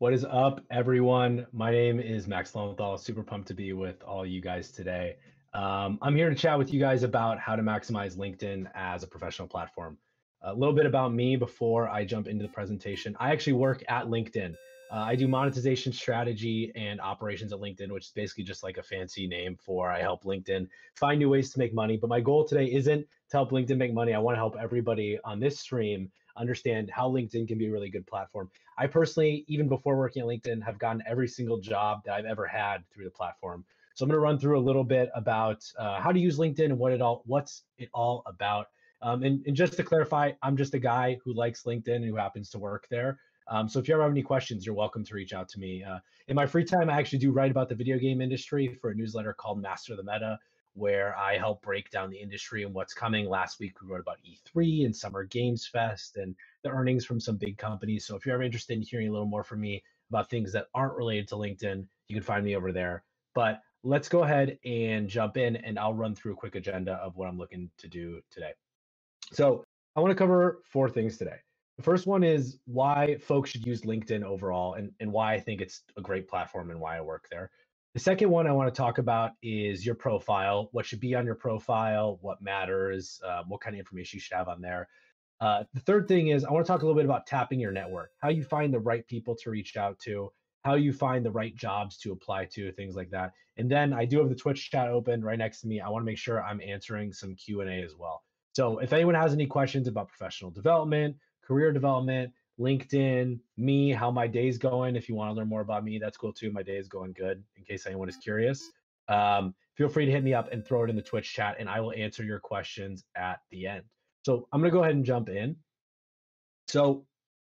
What is up, everyone? My name is Max Lowenthal. Super pumped to be with all you guys today. Um, I'm here to chat with you guys about how to maximize LinkedIn as a professional platform. A little bit about me before I jump into the presentation. I actually work at LinkedIn. Uh, I do monetization strategy and operations at LinkedIn, which is basically just like a fancy name for I help LinkedIn find new ways to make money. But my goal today isn't to help LinkedIn make money. I want to help everybody on this stream understand how LinkedIn can be a really good platform. I personally, even before working at LinkedIn, have gotten every single job that I've ever had through the platform. So I'm going to run through a little bit about uh, how to use LinkedIn and what it all what's it all about. Um, and, and just to clarify, I'm just a guy who likes LinkedIn and who happens to work there. Um, so if you ever have any questions, you're welcome to reach out to me. Uh, in my free time, I actually do write about the video game industry for a newsletter called Master the Meta, where I help break down the industry and what's coming. Last week, we wrote about E3 and Summer Games Fest and the earnings from some big companies. So if you're ever interested in hearing a little more from me about things that aren't related to LinkedIn, you can find me over there. But let's go ahead and jump in, and I'll run through a quick agenda of what I'm looking to do today. So I want to cover four things today. The first one is why folks should use LinkedIn overall and, and why I think it's a great platform and why I work there. The second one I want to talk about is your profile, what should be on your profile, what matters, uh, what kind of information you should have on there. Uh, the third thing is I want to talk a little bit about tapping your network, how you find the right people to reach out to, how you find the right jobs to apply to, things like that. And then I do have the Twitch chat open right next to me. I want to make sure I'm answering some Q&A as well. So if anyone has any questions about professional development, career development, LinkedIn, me, how my day's going. If you want to learn more about me, that's cool too. My day is going good in case anyone is curious. Um, feel free to hit me up and throw it in the Twitch chat, and I will answer your questions at the end. So I'm going to go ahead and jump in. So,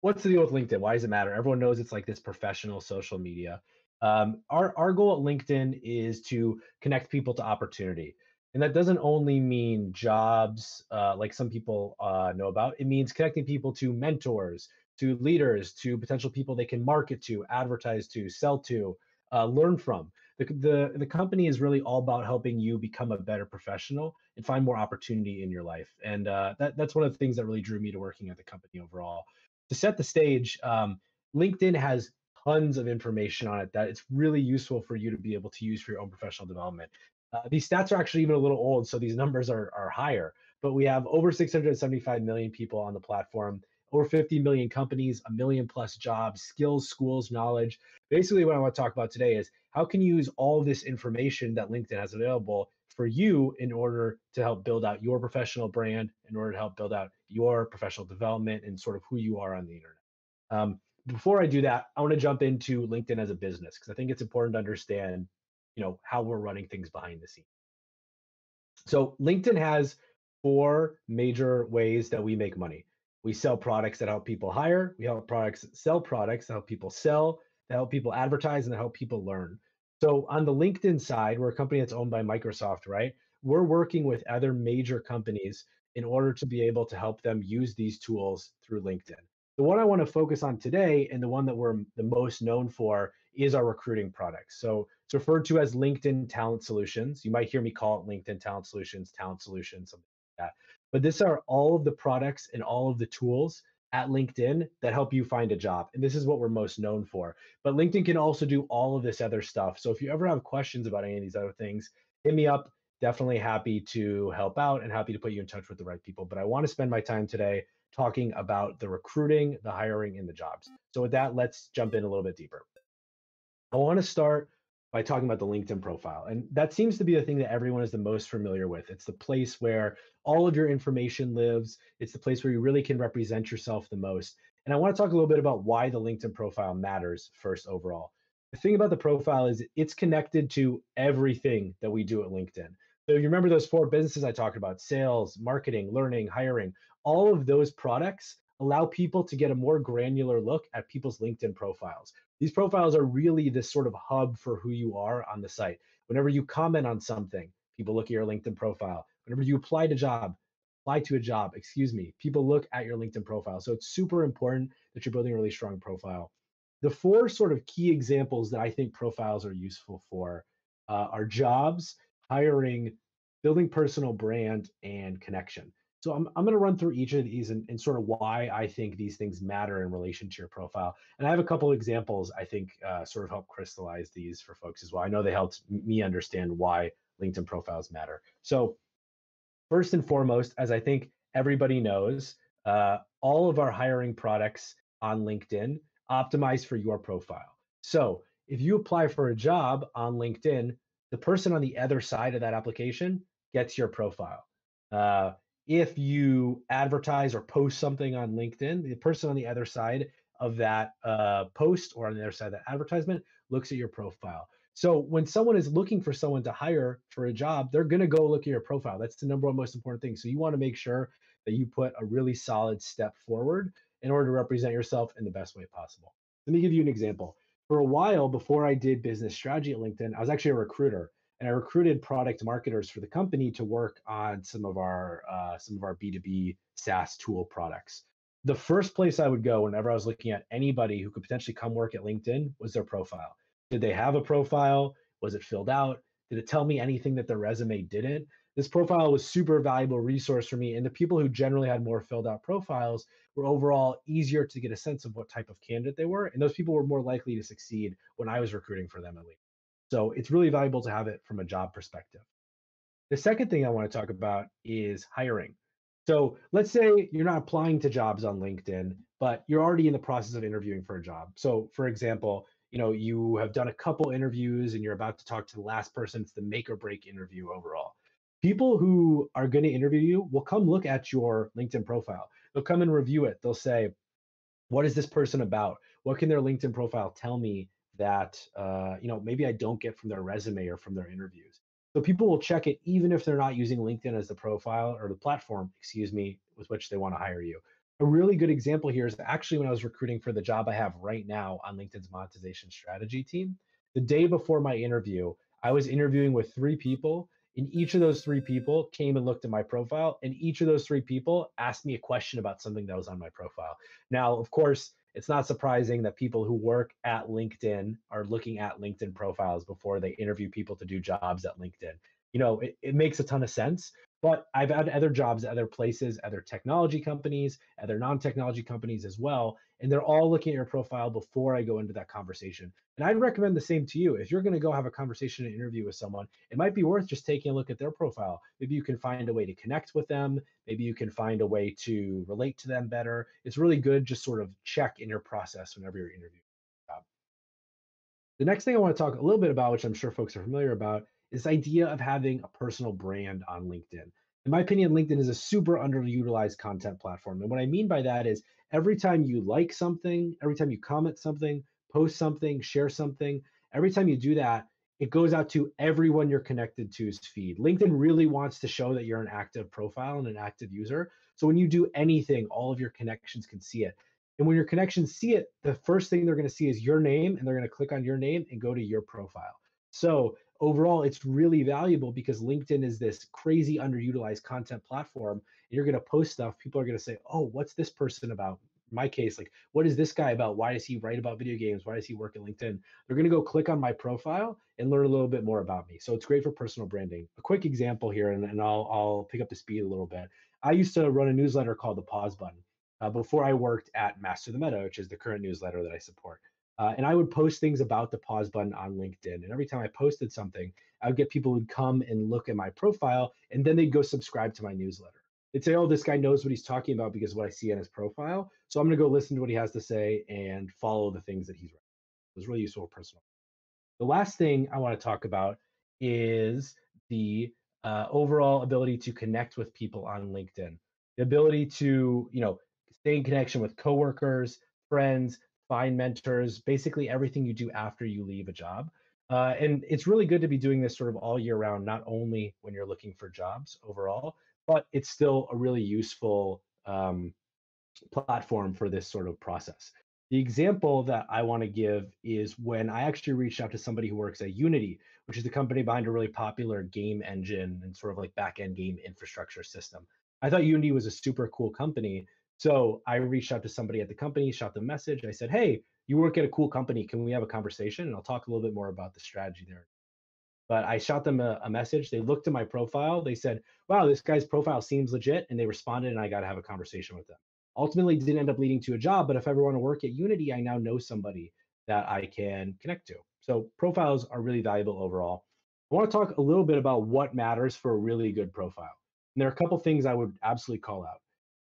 what's the deal with LinkedIn? Why does it matter? Everyone knows it's like this professional social media. Um, our, our goal at LinkedIn is to connect people to opportunity. And that doesn't only mean jobs, uh, like some people uh, know about. It means connecting people to mentors, to leaders, to potential people they can market to, advertise to, sell to, uh, learn from. The, the, the company is really all about helping you become a better professional and find more opportunity in your life. And uh, that, that's one of the things that really drew me to working at the company overall. To set the stage, um, LinkedIn has tons of information on it that it's really useful for you to be able to use for your own professional development. Uh, these stats are actually even a little old, so these numbers are, are higher. But we have over 675 million people on the platform, over 50 million companies, a million plus jobs, skills, schools, knowledge. Basically, what I want to talk about today is how can you use all this information that LinkedIn has available for you in order to help build out your professional brand, in order to help build out your professional development and sort of who you are on the internet. Um, before I do that, I want to jump into LinkedIn as a business because I think it's important to understand you know how we're running things behind the scenes so linkedin has four major ways that we make money we sell products that help people hire we help products sell products that help people sell that help people advertise and that help people learn so on the linkedin side we're a company that's owned by microsoft right we're working with other major companies in order to be able to help them use these tools through linkedin the one I want to focus on today, and the one that we're the most known for, is our recruiting products. So it's referred to as LinkedIn Talent Solutions. You might hear me call it LinkedIn Talent Solutions, Talent Solutions, something like that. But these are all of the products and all of the tools at LinkedIn that help you find a job. And this is what we're most known for. But LinkedIn can also do all of this other stuff. So if you ever have questions about any of these other things, hit me up. Definitely happy to help out and happy to put you in touch with the right people. But I want to spend my time today talking about the recruiting, the hiring, and the jobs. So, with that, let's jump in a little bit deeper. I want to start by talking about the LinkedIn profile. And that seems to be the thing that everyone is the most familiar with. It's the place where all of your information lives, it's the place where you really can represent yourself the most. And I want to talk a little bit about why the LinkedIn profile matters first overall. The thing about the profile is it's connected to everything that we do at LinkedIn. So you remember those four businesses I talked about sales, marketing, learning, hiring all of those products allow people to get a more granular look at people's LinkedIn profiles. These profiles are really this sort of hub for who you are on the site. Whenever you comment on something, people look at your LinkedIn profile. Whenever you apply to job, apply to a job, excuse me, people look at your LinkedIn profile. So it's super important that you're building a really strong profile. The four sort of key examples that I think profiles are useful for uh, are jobs, hiring, building personal brand, and connection. So I'm, I'm going to run through each of these and, and sort of why I think these things matter in relation to your profile. And I have a couple examples I think uh, sort of help crystallize these for folks as well. I know they helped me understand why LinkedIn profiles matter. So first and foremost, as I think everybody knows, uh, all of our hiring products on LinkedIn optimize for your profile. So if you apply for a job on LinkedIn, the person on the other side of that application gets your profile. Uh, if you advertise or post something on LinkedIn, the person on the other side of that uh, post or on the other side of that advertisement looks at your profile. So when someone is looking for someone to hire for a job, they're going to go look at your profile. That's the number one most important thing. So you want to make sure that you put a really solid step forward in order to represent yourself in the best way possible. Let me give you an example. For a while before I did business strategy at LinkedIn, I was actually a recruiter and I recruited product marketers for the company to work on some of our uh, some of our B2B SaaS tool products. The first place I would go whenever I was looking at anybody who could potentially come work at LinkedIn was their profile. Did they have a profile? Was it filled out? Did it tell me anything that their resume didn't? This profile was super valuable resource for me. And the people who generally had more filled out profiles were overall easier to get a sense of what type of candidate they were. And those people were more likely to succeed when I was recruiting for them at least. So it's really valuable to have it from a job perspective. The second thing I want to talk about is hiring. So let's say you're not applying to jobs on LinkedIn, but you're already in the process of interviewing for a job. So for example, you know, you have done a couple interviews and you're about to talk to the last person. It's the make or break interview overall. People who are going to interview you will come look at your LinkedIn profile. They'll come and review it. They'll say, what is this person about? What can their LinkedIn profile tell me that uh, you know maybe I don't get from their resume or from their interviews. So people will check it even if they're not using LinkedIn as the profile or the platform, excuse me, with which they want to hire you. A really good example here is actually when I was recruiting for the job I have right now on LinkedIn's monetization strategy team. The day before my interview, I was interviewing with three people, and each of those three people came and looked at my profile, and each of those three people asked me a question about something that was on my profile. Now, of course, it's not surprising that people who work at LinkedIn are looking at LinkedIn profiles before they interview people to do jobs at LinkedIn. You know, it, it makes a ton of sense. But I've had other jobs at other places, other technology companies, other non technology companies as well. And they're all looking at your profile before I go into that conversation. And I'd recommend the same to you. If you're going to go have a conversation and interview with someone, it might be worth just taking a look at their profile. Maybe you can find a way to connect with them. Maybe you can find a way to relate to them better. It's really good just sort of check in your process whenever you're interviewing. The next thing I want to talk a little bit about, which I'm sure folks are familiar about, this idea of having a personal brand on LinkedIn. In my opinion, LinkedIn is a super underutilized content platform. And what I mean by that is every time you like something, every time you comment something, post something, share something, every time you do that, it goes out to everyone you're connected to's feed. LinkedIn really wants to show that you're an active profile and an active user. So when you do anything, all of your connections can see it. And when your connections see it, the first thing they're going to see is your name and they're going to click on your name and go to your profile. So overall, it's really valuable because LinkedIn is this crazy underutilized content platform. And you're going to post stuff. People are going to say, oh, what's this person about? In my case, like, what is this guy about? Why does he write about video games? Why does he work at LinkedIn? They're going to go click on my profile and learn a little bit more about me. So it's great for personal branding. A quick example here, and, and I'll, I'll pick up the speed a little bit. I used to run a newsletter called The Pause Button uh, before I worked at Master the Meta, which is the current newsletter that I support. Uh, and I would post things about the pause button on LinkedIn. And every time I posted something, I would get people who'd come and look at my profile, and then they'd go subscribe to my newsletter. They'd say, "Oh, this guy knows what he's talking about because what I see on his profile." So I'm going to go listen to what he has to say and follow the things that he's writing. It was really useful personal. The last thing I want to talk about is the uh, overall ability to connect with people on LinkedIn. The ability to, you know, stay in connection with coworkers, friends, find mentors, basically everything you do after you leave a job. Uh, and it's really good to be doing this sort of all year round, not only when you're looking for jobs overall, but it's still a really useful um, platform for this sort of process. The example that I want to give is when I actually reached out to somebody who works at Unity, which is the company behind a really popular game engine and sort of like back end game infrastructure system. I thought Unity was a super cool company so I reached out to somebody at the company, shot them a message. I said, Hey, you work at a cool company. Can we have a conversation? And I'll talk a little bit more about the strategy there. but I shot them a, a, message. They looked at my profile. They said, wow, this guy's profile seems legit. And they responded, and I got to have a conversation with them. Ultimately, didn't end up leading to a job, but if I ever want to work at Unity, I now know somebody that I can connect to. So profiles are really valuable overall. I want to talk a little bit about what matters for a really good profile. And there are a couple things I would absolutely call out.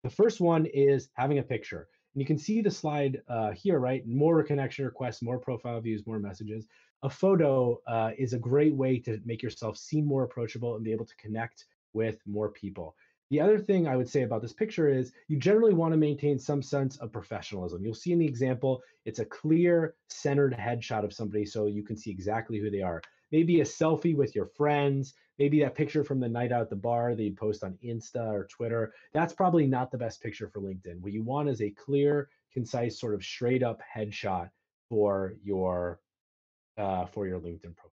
The first one is having a picture. And you can see the slide uh, here, right? More connection requests, more profile views, more messages. A photo uh, is a great way to make yourself seem more approachable and be able to connect with more people. The other thing I would say about this picture is you generally want to maintain some sense of professionalism. You'll see in the example, it's a clear, centered headshot of somebody so you can see exactly who they are. Maybe a selfie with your friends, maybe that picture from the night out at the bar that you post on Insta or Twitter. That's probably not the best picture for LinkedIn. What you want is a clear, concise, sort of straight up headshot for your uh, for your LinkedIn profile.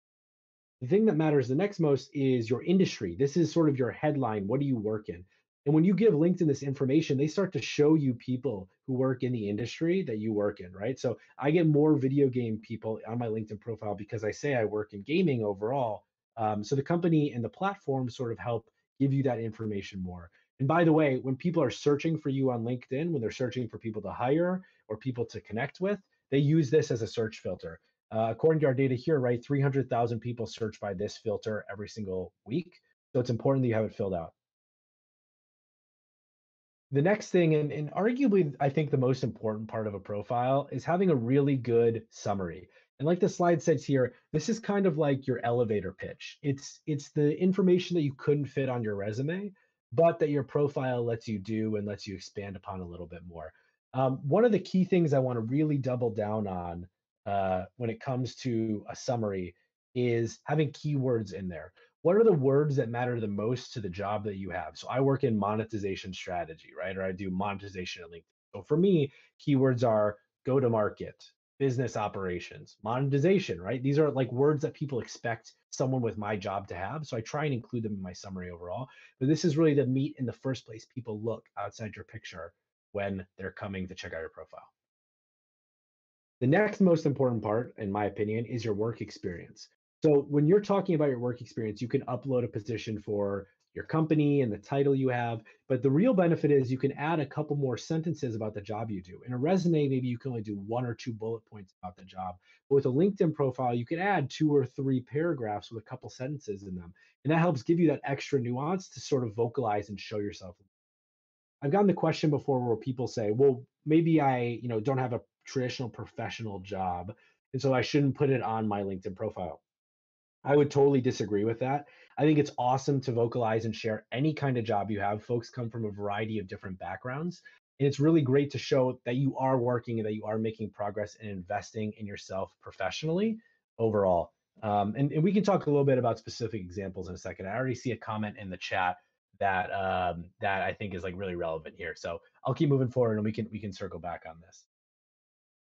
The thing that matters the next most is your industry. This is sort of your headline. What do you work in? And when you give LinkedIn this information, they start to show you people who work in the industry that you work in, right? So I get more video game people on my LinkedIn profile because I say I work in gaming overall. Um, so the company and the platform sort of help give you that information more. And by the way, when people are searching for you on LinkedIn, when they're searching for people to hire or people to connect with, they use this as a search filter. Uh, according to our data here, right, 300,000 people search by this filter every single week. So it's important that you have it filled out. The next thing, and, and arguably, I think the most important part of a profile is having a really good summary. And like the slide says here, this is kind of like your elevator pitch. It's it's the information that you couldn't fit on your resume, but that your profile lets you do and lets you expand upon a little bit more. Um, one of the key things I want to really double down on uh, when it comes to a summary is having keywords in there. What are the words that matter the most to the job that you have? So I work in monetization strategy, right? Or I do monetization at LinkedIn. So for me, keywords are go to market, business operations, monetization, right? These are like words that people expect someone with my job to have. So I try and include them in my summary overall. But this is really the meat in the first place people look outside your picture when they're coming to check out your profile. The next most important part, in my opinion, is your work experience. So when you're talking about your work experience, you can upload a position for your company and the title you have. But the real benefit is you can add a couple more sentences about the job you do. In a resume, maybe you can only do one or two bullet points about the job. But with a LinkedIn profile, you can add two or three paragraphs with a couple sentences in them. And that helps give you that extra nuance to sort of vocalize and show yourself. I've gotten the question before where people say, well, maybe I, you know, don't have a traditional professional job. And so I shouldn't put it on my LinkedIn profile. I would totally disagree with that. I think it's awesome to vocalize and share any kind of job you have. Folks come from a variety of different backgrounds. And it's really great to show that you are working and that you are making progress and investing in yourself professionally overall. Um, and, and, we can talk a little bit about specific examples in a second. I already see a comment in the chat that um, that I think is like really relevant here. So I'll keep moving forward and we can we can circle back on this.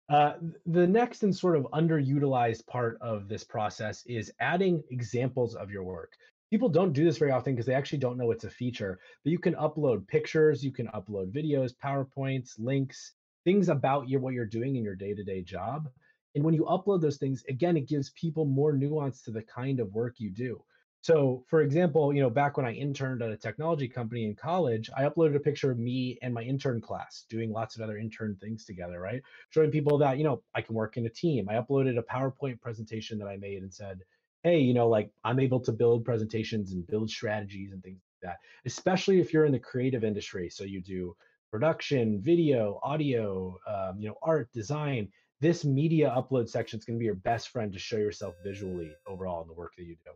Uh, the next and sort of underutilized part of this process is adding examples of your work. People don't do this very often because they actually don't know it's a feature, but you can upload pictures, you can upload videos, PowerPoints, links, things about your, what you're doing in your day to day job. And when you upload those things, again, it gives people more nuance to the kind of work you do. So, for example, you know, back when I interned at a technology company in college, I uploaded a picture of me and my intern class doing lots of other intern things together, right? Showing people that, you know, I can work in a team. I uploaded a PowerPoint presentation that I made and said, hey, you know, like I'm able to build presentations and build strategies and things like that, especially if you're in the creative industry. So you do production, video, audio, um, you know, art, design. This media upload section is going to be your best friend to show yourself visually overall in the work that you do.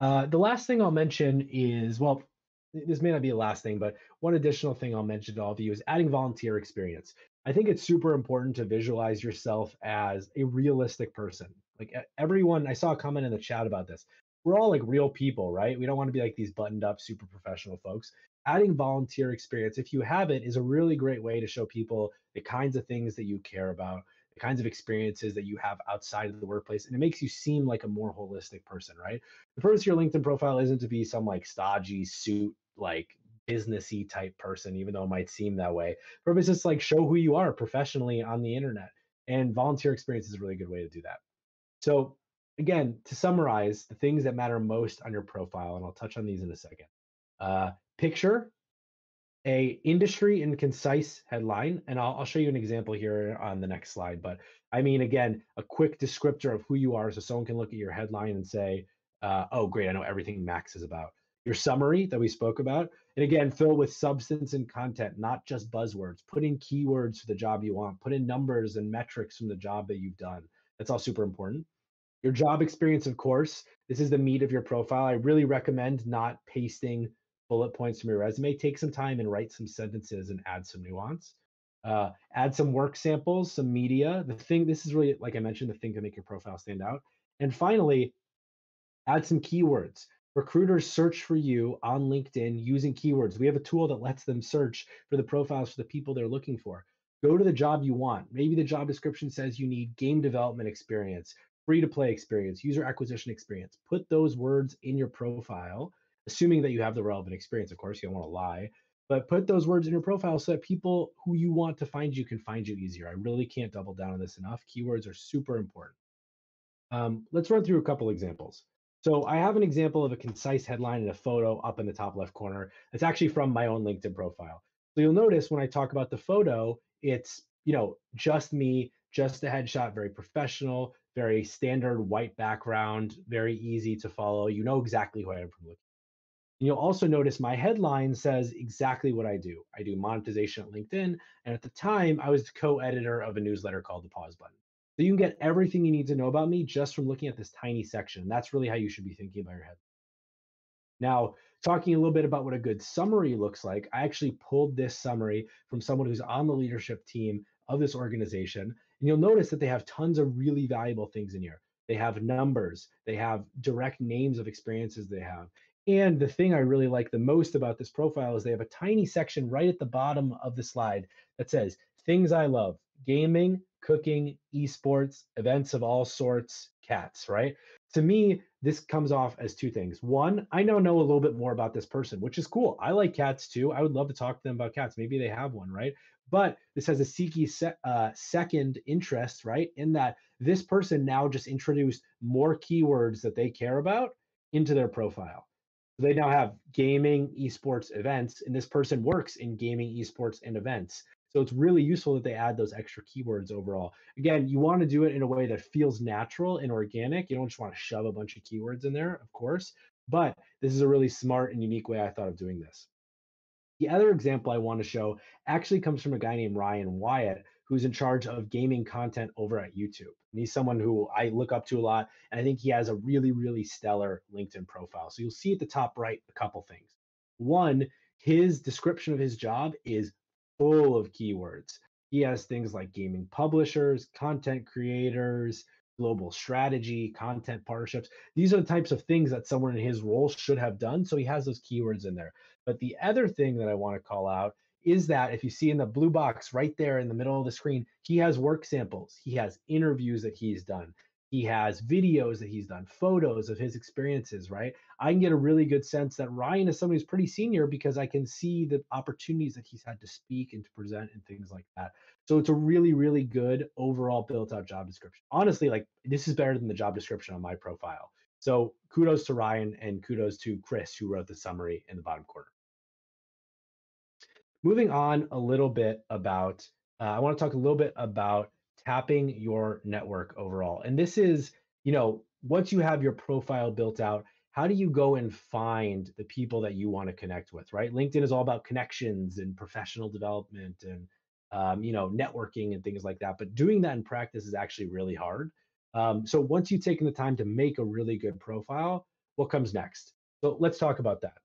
Uh, the last thing I'll mention is well, this may not be the last thing, but one additional thing I'll mention to all of you is adding volunteer experience. I think it's super important to visualize yourself as a realistic person. Like everyone, I saw a comment in the chat about this. We're all like real people, right? We don't want to be like these buttoned up, super professional folks. Adding volunteer experience, if you have it, is a really great way to show people the kinds of things that you care about, the kinds of experiences that you have outside of the workplace and it makes you seem like a more holistic person right the purpose of your linkedin profile isn't to be some like stodgy suit like businessy type person even though it might seem that way the purpose is like show who you are professionally on the internet and volunteer experience is a really good way to do that so again, to summarize the things that matter most on your profile, and I'll touch on these in a second. Uh, picture, a industry and concise headline, and I'll, I'll show you an example here on the next slide. But I mean, again, a quick descriptor of who you are, so someone can look at your headline and say, uh, "Oh, great, I know everything Max is about." Your summary that we spoke about, and again, fill with substance and content, not just buzzwords. Put in keywords for the job you want. Put in numbers and metrics from the job that you've done. That's all super important. Your job experience, of course, this is the meat of your profile. I really recommend not pasting bullet points from your resume. Take some time and write some sentences and add some nuance. Uh, add some work samples, some media. The thing, this is really, like I mentioned, the thing to make your profile stand out. And finally, add some keywords. Recruiters search for you on LinkedIn using keywords. We have a tool that lets them search for the profiles for the people they're looking for. Go to the job you want. Maybe the job description says you need game development experience, free to play experience, user acquisition experience. Put those words in your profile, assuming that you have the relevant experience. Of course, you don't want to lie, but put those words in your profile so that people who you want to find you can find you easier. I really can't double down on this enough. Keywords are super important. Um, let's run through a couple examples. So I have an example of a concise headline and a photo up in the top left corner. It's actually from my own LinkedIn profile. So you'll notice when I talk about the photo, it's you know just me, just a headshot, very professional, very standard white background, very easy to follow. You know exactly who I am from looking. And you'll also notice my headline says exactly what I do. I do monetization at LinkedIn. And at the time, I was co editor of a newsletter called The Pause Button. So you can get everything you need to know about me just from looking at this tiny section. That's really how you should be thinking about your head. Now, talking a little bit about what a good summary looks like, I actually pulled this summary from someone who's on the leadership team of this organization. And you'll notice that they have tons of really valuable things in here. They have numbers, they have direct names of experiences they have. And the thing I really like the most about this profile is they have a tiny section right at the bottom of the slide that says things I love gaming, cooking, esports, events of all sorts, cats, right? To me, this comes off as two things. One, I now know a little bit more about this person, which is cool. I like cats too. I would love to talk to them about cats. Maybe they have one, right? But this has a seeky se- uh, second interest, right? In that this person now just introduced more keywords that they care about into their profile. They now have gaming, esports, events, and this person works in gaming, esports, and events. So it's really useful that they add those extra keywords overall. Again, you want to do it in a way that feels natural and organic. You don't just want to shove a bunch of keywords in there, of course, but this is a really smart and unique way I thought of doing this. The other example I want to show actually comes from a guy named Ryan Wyatt, who's in charge of gaming content over at YouTube. And he's someone who I look up to a lot, and I think he has a really, really stellar LinkedIn profile. So you'll see at the top right a couple things. One, his description of his job is full of keywords. He has things like gaming publishers, content creators, global strategy, content partnerships. These are the types of things that someone in his role should have done. So he has those keywords in there. But the other thing that I want to call out is that if you see in the blue box right there in the middle of the screen, he has work samples, he has interviews that he's done, he has videos that he's done, photos of his experiences, right? I can get a really good sense that Ryan is somebody who's pretty senior because I can see the opportunities that he's had to speak and to present and things like that. So it's a really, really good overall built out job description. Honestly, like this is better than the job description on my profile. So kudos to Ryan and kudos to Chris who wrote the summary in the bottom corner. Moving on a little bit about, uh, I want to talk a little bit about tapping your network overall. And this is, you know, once you have your profile built out, how do you go and find the people that you want to connect with, right? LinkedIn is all about connections and professional development and, um, you know, networking and things like that. But doing that in practice is actually really hard. Um, so once you've taken the time to make a really good profile, what comes next? So let's talk about that.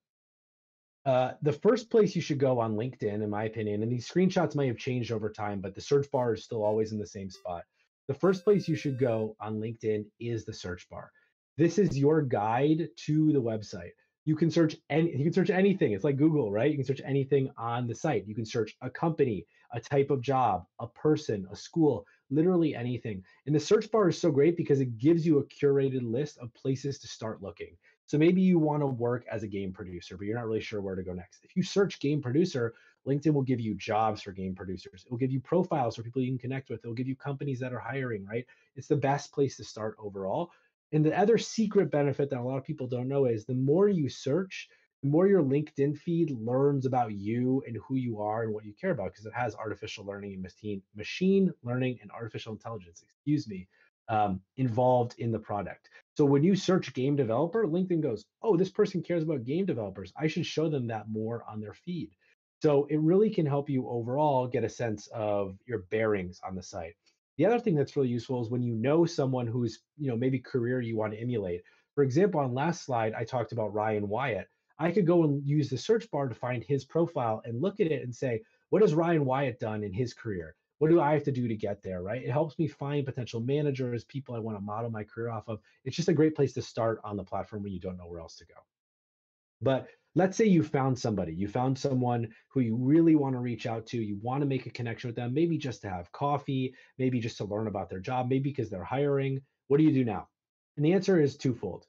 Uh, the first place you should go on LinkedIn, in my opinion, and these screenshots may have changed over time, but the search bar is still always in the same spot. The first place you should go on LinkedIn is the search bar. This is your guide to the website. You can search any you can search anything. It's like Google, right? You can search anything on the site. You can search a company, a type of job, a person, a school, literally anything. And the search bar is so great because it gives you a curated list of places to start looking. So maybe you want to work as a game producer, but you're not really sure where to go next. If you search game producer, LinkedIn will give you jobs for game producers. It will give you profiles for people you can connect with. It will give you companies that are hiring, right? It's the best place to start overall. And the other secret benefit that a lot of people don't know is the more you search, the more your LinkedIn feed learns about you and who you are and what you care about, because it has artificial learning and machine machine learning and artificial intelligence, excuse me, um, involved in the product. So when you search game developer, LinkedIn goes, oh, this person cares about game developers. I should show them that more on their feed. So it really can help you overall get a sense of your bearings on the site. The other thing that's really useful is when you know someone who's, you know, maybe career you want to emulate. For example, on last slide, I talked about Ryan Wyatt. I could go and use the search bar to find his profile and look at it and say, what has Ryan Wyatt done in his career? What do I have to do to get there, right? It helps me find potential managers, people I want to model my career off of. It's just a great place to start on the platform when you don't know where else to go. But let's say you found somebody, you found someone who you really want to reach out to, you want to make a connection with them, maybe just to have coffee, maybe just to learn about their job, maybe because they're hiring. What do you do now? And the answer is twofold.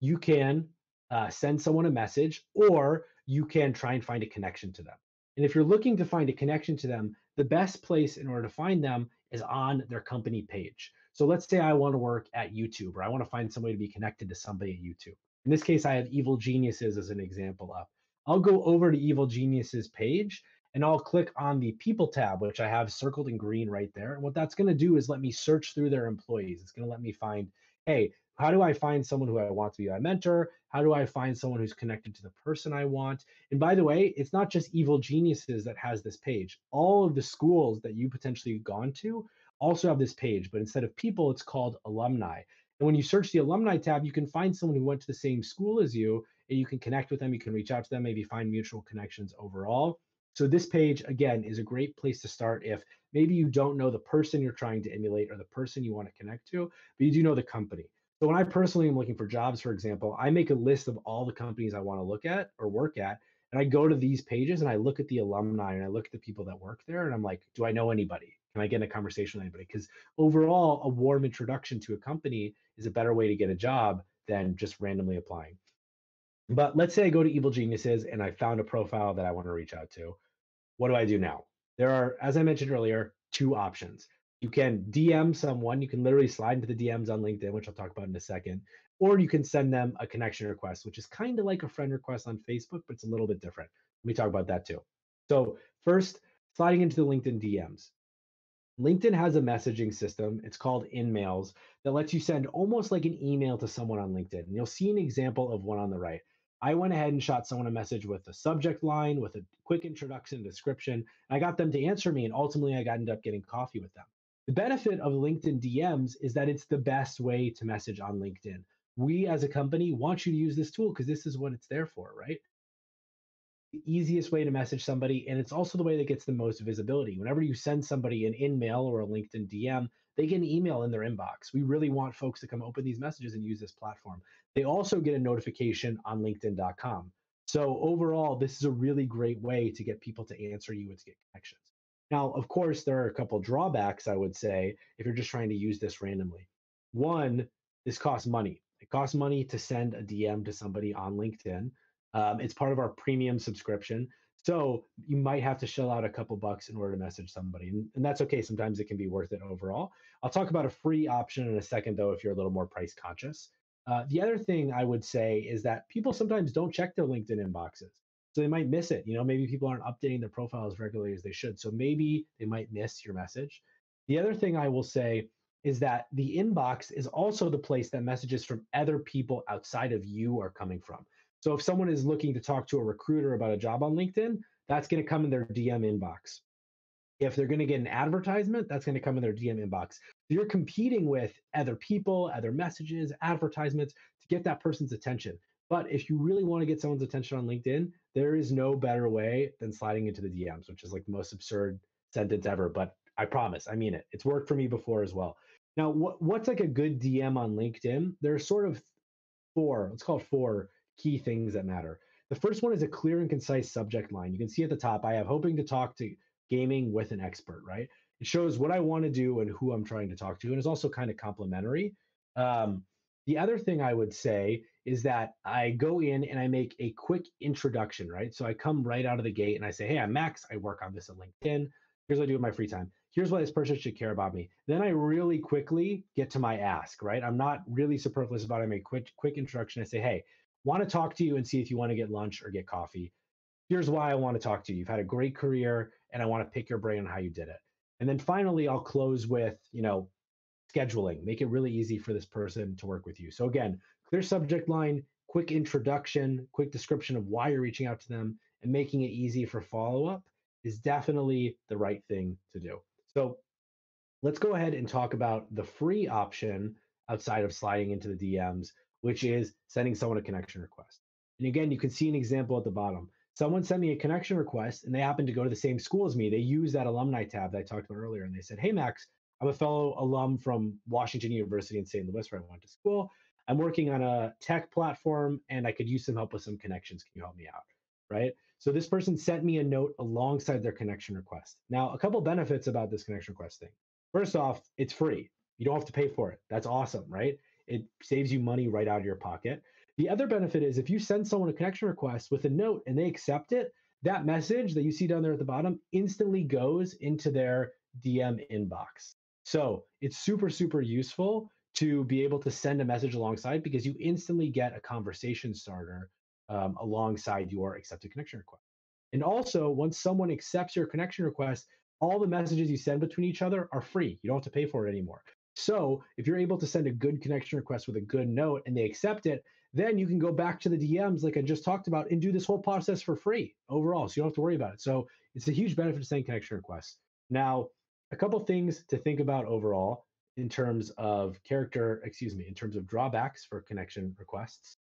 You can uh, send someone a message, or you can try and find a connection to them. And if you're looking to find a connection to them, the best place in order to find them is on their company page. So let's say I want to work at YouTube, or I want to find somebody to be connected to somebody at YouTube. In this case, I have Evil Geniuses as an example up. I'll go over to Evil Geniuses page and I'll click on the people tab, which I have circled in green right there. And what that's going to do is let me search through their employees. It's going to let me find, hey, how do I find someone who I want to be my mentor? How do I find someone who's connected to the person I want? And by the way, it's not just Evil Geniuses that has this page. All of the schools that you potentially gone to also have this page, but instead of people, it's called alumni. And when you search the alumni tab, you can find someone who went to the same school as you, and you can connect with them. You can reach out to them, maybe find mutual connections overall. So this page, again, is a great place to start if maybe you don't know the person you're trying to emulate or the person you want to connect to, but you do know the company. So when I personally am looking for jobs, for example, I make a list of all the companies I want to look at or work at, and I go to these pages and I look at the alumni and I look at the people that work there, and I'm like, do I know anybody? Can I get in a conversation with anybody? Because overall, a warm introduction to a company is a better way to get a job than just randomly applying. But let's say I go to Evil Geniuses and I found a profile that I want to reach out to. What do I do now? There are, as I mentioned earlier, two options. You can DM someone, you can literally slide into the DMs on LinkedIn, which I'll talk about in a second, or you can send them a connection request, which is kind of like a friend request on Facebook, but it's a little bit different. Let me talk about that too. So, first, sliding into the LinkedIn DMs. LinkedIn has a messaging system. It's called InMails that lets you send almost like an email to someone on LinkedIn. And you'll see an example of one on the right. I went ahead and shot someone a message with a subject line, with a quick introduction, description. I got them to answer me, and ultimately I got ended up getting coffee with them. The benefit of LinkedIn DMs is that it's the best way to message on LinkedIn. We as a company want you to use this tool because this is what it's there for, right? The easiest way to message somebody, and it's also the way that gets the most visibility. Whenever you send somebody an InMail or a LinkedIn DM, they get an email in their inbox. We really want folks to come open these messages and use this platform. They also get a notification on LinkedIn.com. So overall, this is a really great way to get people to answer you and to get connections. Now, of course, there are a couple drawbacks, I would say, if you're just trying to use this randomly. One, this costs money. It costs money to send a DM to somebody on LinkedIn. Um, it's part of our premium subscription. So you might have to shell out a couple bucks in order to message somebody. And, and, that's okay. Sometimes it can be worth it overall. I'll talk about a free option in a second, though, if you're a little more price conscious. Uh, the other thing I would say is that people sometimes don't check their LinkedIn inboxes. So they might miss it. You know, maybe people aren't updating their profile as regularly as they should. So maybe they might miss your message. The other thing I will say is that the inbox is also the place that messages from other people outside of you are coming from. So if someone is looking to talk to a recruiter about a job on LinkedIn, that's going to come in their DM inbox. If they're going to get an advertisement, that's going to come in their DM inbox. You're competing with other people, other messages, advertisements to get that person's attention. But if you really want to get someone's attention on LinkedIn, there is no better way than sliding into the DMs, which is like the most absurd sentence ever. But I promise, I mean it. It's worked for me before as well. Now, what, what's like a good DM on LinkedIn? There's sort of four, let's call it four key things that matter. The first one is a clear and concise subject line. You can see at the top, I have hoping to talk to gaming with an expert, right? It shows what I want to do and who I'm trying to talk to, and it's also kind of complimentary. Um, the other thing I would say is that I go in and I make a quick introduction, right? So I come right out of the gate and I say, Hey, I'm Max. I work on this at LinkedIn. Here's what I do with my free time. Here's why this person should care about me. Then I really quickly get to my ask, right? I'm not really superfluous about it. I make quick, quick introduction. I say, hey, want to talk to you and see if you want to get lunch or get coffee. Here's why I want to talk to you. You've had a great career and I want to pick your brain on how you did it. And then finally, I'll close with, you know, scheduling. Make it really easy for this person to work with you. So again, clear subject line, quick introduction, quick description of why you're reaching out to them, and making it easy for follow up is definitely the right thing to do. So let's go ahead and talk about the free option outside of sliding into the DMs, which is sending someone a connection request. And again, you can see an example at the bottom. Someone sent me a connection request and they happen to go to the same school as me. They use that alumni tab that I talked about earlier. And they said, Hey, Max, I'm a fellow alum from Washington University in St. Louis, where I went to school. I'm working on a tech platform and I could use some help with some connections. Can you help me out? Right. So this person sent me a note alongside their connection request. Now, a couple benefits about this connection request thing. First off, it's free. You don't have to pay for it. That's awesome, right? It saves you money right out of your pocket. The other benefit is if you send someone a connection request with a note and they accept it, that message that you see down there at the bottom instantly goes into their DM inbox. So it's super, super useful to be able to send a message alongside because you instantly get a conversation starter um, alongside your accepted connection request. And also, once someone accepts your connection request, all the messages you send between each other are free. You don't have to pay for it anymore. So, if you're able to send a good connection request with a good note and they accept it, then you can go back to the DMs, like I just talked about, and do this whole process for free overall. So, you don't have to worry about it. So, it's a huge benefit to send connection requests. Now, a couple things to think about overall in terms of character, excuse me, in terms of drawbacks for connection requests.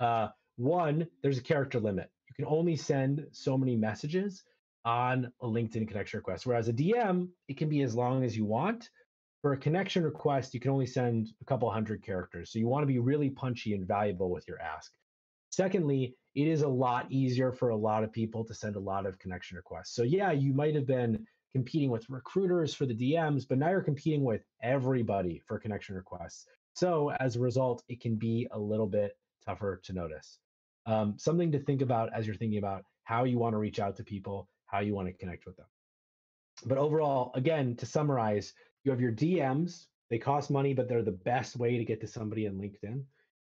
Uh, one, there's a character limit. You can only send so many messages on a LinkedIn connection request. Whereas a DM, it can be as long as you want. For a connection request, you can only send a couple hundred characters. So you want to be really punchy and valuable with your ask. Secondly, it is a lot easier for a lot of people to send a lot of connection requests. So yeah, you might have been competing with recruiters for the DMs, but now you're competing with everybody for connection requests. So as a result, it can be a little bit tougher to notice um, something to think about as you're thinking about how you want to reach out to people, how you want to connect with them. But overall, again, to summarize, you have your DMs. They cost money, but they're the best way to get to somebody in LinkedIn.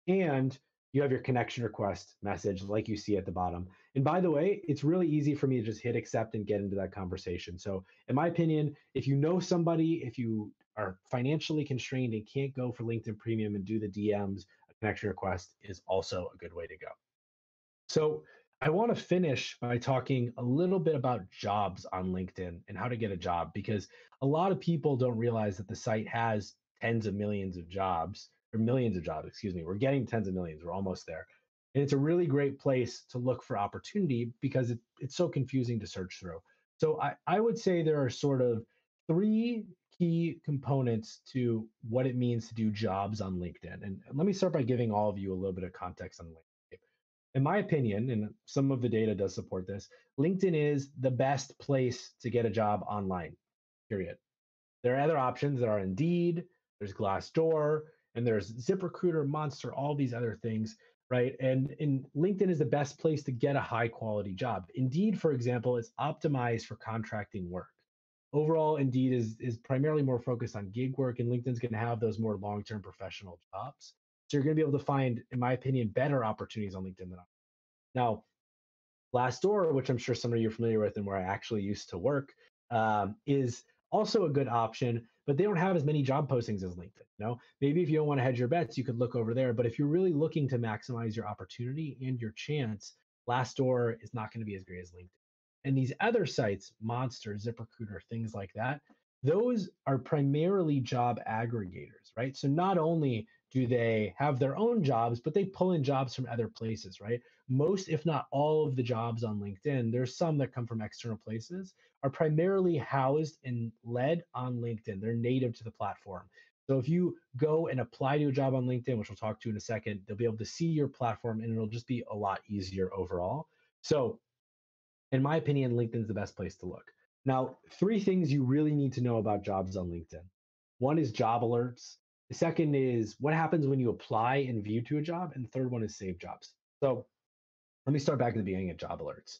And you have your connection request message, like you see at the bottom. And by the way, it's really easy for me to just hit accept and get into that conversation. So, in my opinion, if you know somebody, if you are financially constrained and can't go for LinkedIn Premium and do the DMs, a connection request is also a good way to go. So I want to finish by talking a little bit about jobs on LinkedIn and how to get a job because a lot of people don't realize that the site has tens of millions of jobs or millions of jobs, excuse me. We're getting tens of millions, we're almost there. And it's a really great place to look for opportunity because it, it's so confusing to search through. So I, I would say there are sort of three key components to what it means to do jobs on LinkedIn. And let me start by giving all of you a little bit of context on LinkedIn in my opinion, and some of the data does support this, LinkedIn is the best place to get a job online, period. There are other options. There are Indeed, there's Glassdoor, and there's ZipRecruiter, Monster, all these other things, right? And, in LinkedIn is the best place to get a high quality job. Indeed, for example, is optimized for contracting work. Overall, Indeed is, is primarily more focused on gig work, and LinkedIn's going to have those more long term professional jobs. So you're going to be able to find, in my opinion, better opportunities on LinkedIn than on. Now, Glassdoor, which I'm sure some of you are familiar with and where I actually used to work, um, is also a good option, but they don't have as many job postings as LinkedIn. You know, maybe if you don't want to hedge your bets, you could look over there. But if you're really looking to maximize your opportunity and your chance, Glassdoor is not going to be as great as LinkedIn. And these other sites, Monster, ZipRecruiter, things like that, those are primarily job aggregators, right? So not only do they have their own jobs, but they pull in jobs from other places, right? Most, if not all, of the jobs on LinkedIn, there's some that come from external places, are primarily housed and led on LinkedIn. They're native to the platform. So if you go and apply to a job on LinkedIn, which we'll talk to in a second, they'll be able to see your platform and it'll just be a lot easier overall. So, in my opinion, LinkedIn's the best place to look. Now, three things you really need to know about jobs on LinkedIn. One is job alerts. The second is what happens when you apply and view to a job. And the third one is save jobs. So let me start back at the beginning of job alerts.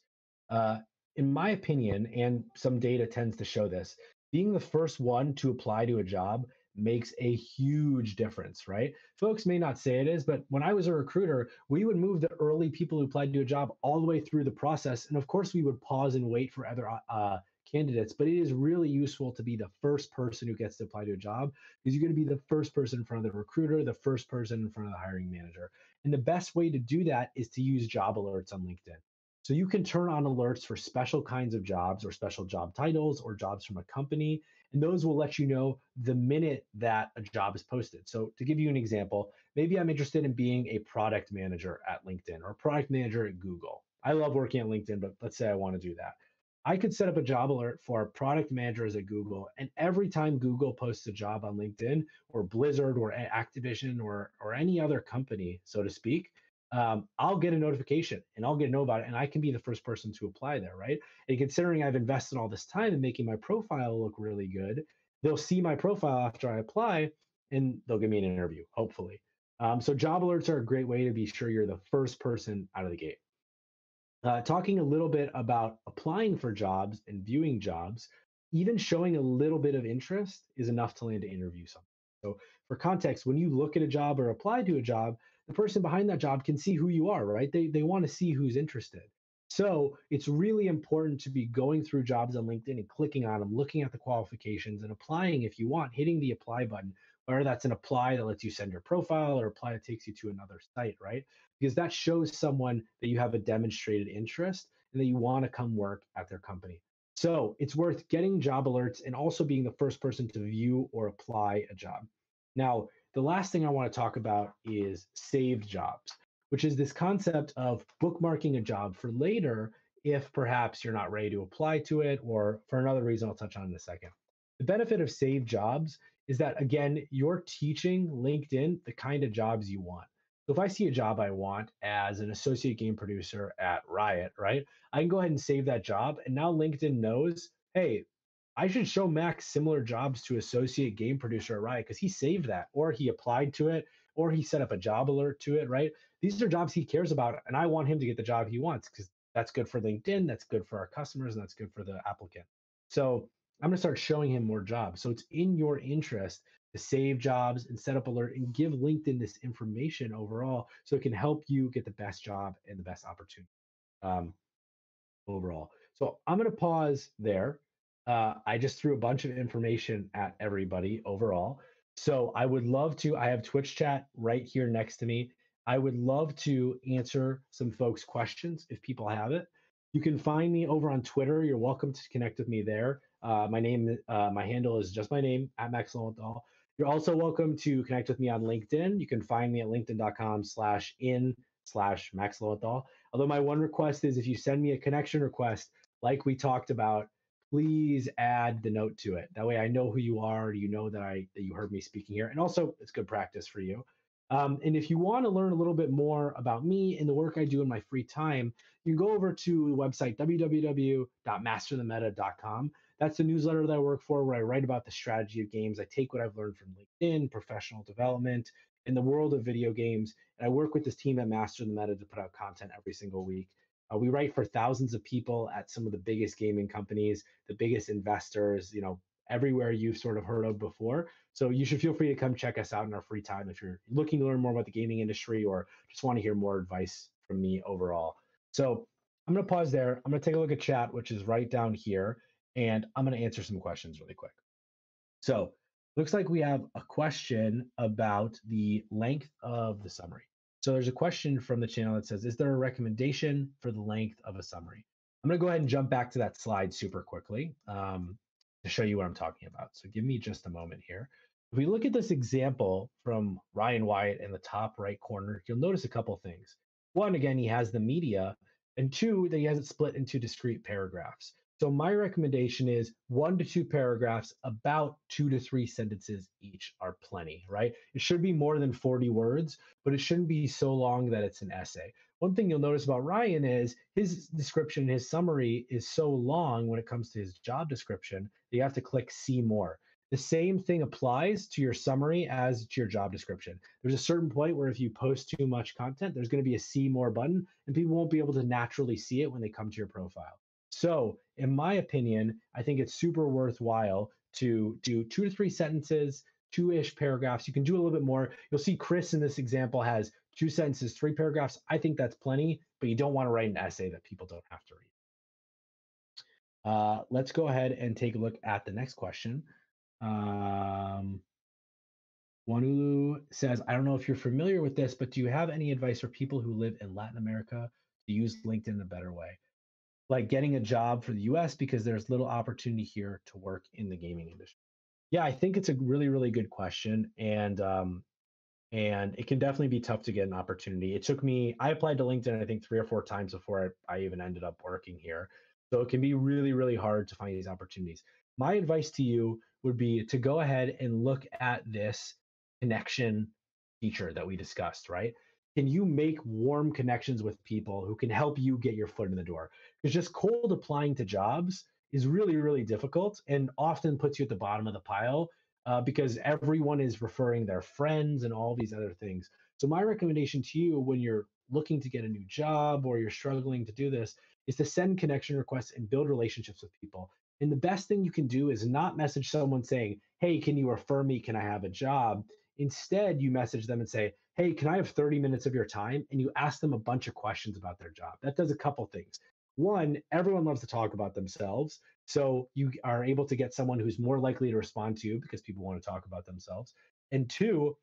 Uh, in my opinion, and some data tends to show this, being the first one to apply to a job makes a huge difference, right? Folks may not say it is, but when I was a recruiter, we would move the early people who applied to a job all the way through the process. And of course, we would pause and wait for other uh, candidates, but it is really useful to be the first person who gets to apply to a job because you're going to be the first person in front of the recruiter, the first person in front of the hiring manager. And the best way to do that is to use job alerts on LinkedIn. So you can turn on alerts for special kinds of jobs or special job titles or jobs from a company. And those will let you know the minute that a job is posted. So to give you an example, maybe I'm interested in being a product manager at LinkedIn or product manager at Google. I love working at LinkedIn, but let's say I want to do that. I could set up a job alert for a product managers at Google. And every time Google posts a job on LinkedIn or Blizzard or Activision or, or any other company, so to speak, um, I'll get a notification and I'll get to know about it. And I can be the first person to apply there, right? And considering I've invested all this time in making my profile look really good, they'll see my profile after I apply and they'll give me an interview, hopefully. Um, so job alerts are a great way to be sure you're the first person out of the gate. Uh, talking a little bit about applying for jobs and viewing jobs, even showing a little bit of interest is enough to land an interview. So, for context, when you look at a job or apply to a job, the person behind that job can see who you are, right? They, they want to see who's interested. So, it's really important to be going through jobs on LinkedIn and clicking on them, looking at the qualifications and applying if you want, hitting the apply button whether that's an apply that lets you send your profile or apply that takes you to another site, right? Because that shows someone that you have a demonstrated interest and that you want to come work at their company. So it's worth getting job alerts and also being the first person to view or apply a job. Now, the last thing I want to talk about is saved jobs, which is this concept of bookmarking a job for later if perhaps you're not ready to apply to it or for another reason I'll touch on in a second. The benefit of saved jobs is that again, you're teaching LinkedIn the kind of jobs you want. So if I see a job I want as an associate game producer at Riot, right? I can go ahead and save that job. And now LinkedIn knows, hey, I should show Max similar jobs to associate game producer at Riot because he saved that or he applied to it or he set up a job alert to it, right? These are jobs he cares about. And I want him to get the job he wants because that's good for LinkedIn, that's good for our customers, and that's good for the applicant. So I'm going to start showing him more jobs. So it's in your interest to save jobs and set up alert and give LinkedIn this information overall so it can help you get the best job and the best opportunity um, overall. So I'm going to pause there. Uh, I just threw a bunch of information at everybody overall. So I would love to, I have Twitch chat right here next to me. I would love to answer some folks' questions if people have it. You can find me over on Twitter. You're welcome to connect with me there. Uh, my name, uh, my handle is just my name at Max Lowenthal. You're also welcome to connect with me on LinkedIn. You can find me at linkedin.com slash in slash Max Lowenthal. Although my one request is if you send me a connection request, like we talked about, please add the note to it. That way I know who you are. You know that I that you heard me speaking here. And also it's good practice for you. Um, and if you want to learn a little bit more about me and the work I do in my free time, you can go over to the website www.masterthemeta.com. That's the newsletter that I work for where I write about the strategy of games. I take what I've learned from LinkedIn, professional development, in the world of video games, and I work with this team at Master the Meta to put out content every single week. Uh, we write for thousands of people at some of the biggest gaming companies, the biggest investors, you know, everywhere you've sort of heard of before. So you should feel free to come check us out in our free time if you're looking to learn more about the gaming industry or just want to hear more advice from me overall. So I'm going to pause there. I'm going to take a look at chat, which is right down here, and I'm going to answer some questions really quick. So looks like we have a question about the length of the summary. So there's a question from the channel that says, is there a recommendation for the length of a summary? I'm going to go ahead and jump back to that slide super quickly. Um, to show you what I'm talking about. So give me just a moment here. If we look at this example from Ryan Wyatt in the top right corner, you'll notice a couple things. One, again, he has the media, and two, that he has it split into discrete paragraphs. So my recommendation is one to two paragraphs, about two to three sentences each are plenty, right? It should be more than 40 words, but it shouldn't be so long that it's an essay. One thing you'll notice about Ryan is his description, his summary is so long when it comes to his job description you have to click see more. The same thing applies to your summary as to your job description. There's a certain point where if you post too much content, there's going to be a see more button and people won't be able to naturally see it when they come to your profile. So, in my opinion, I think it's super worthwhile to do two to three sentences, two ish paragraphs. You can do a little bit more. You'll see Chris in this example has two sentences, three paragraphs. I think that's plenty, but you don't want to write an essay that people don't have to read. Uh, let's go ahead and take a look at the next question. Um, Wanulu says, I don't know if you're familiar with this, but do you have any advice for people who live in Latin America to use LinkedIn in a better way? Like getting a job for the US because there's little opportunity here to work in the gaming industry. Yeah, I think it's a really, really good question. And um, and it can definitely be tough to get an opportunity. It took me, I applied to LinkedIn, I think three or four times before I, I even ended up working here. So it can be really, really hard to find these opportunities. My advice to you would be to go ahead and look at this connection feature that we discussed, right? Can you make warm connections with people who can help you get your foot in the door? Because just cold applying to jobs is really, really difficult and often puts you at the bottom of the pile uh, because everyone is referring their friends and all these other things. So, my recommendation to you when you're looking to get a new job or you're struggling to do this is to send connection requests and build relationships with people. And the best thing you can do is not message someone saying, Hey, can you refer me? Can I have a job? Instead, you message them and say, Hey, can I have 30 minutes of your time? And you ask them a bunch of questions about their job. That does a couple things. One, everyone loves to talk about themselves. So you are able to get someone who's more likely to respond to you because people want to talk about themselves. And two,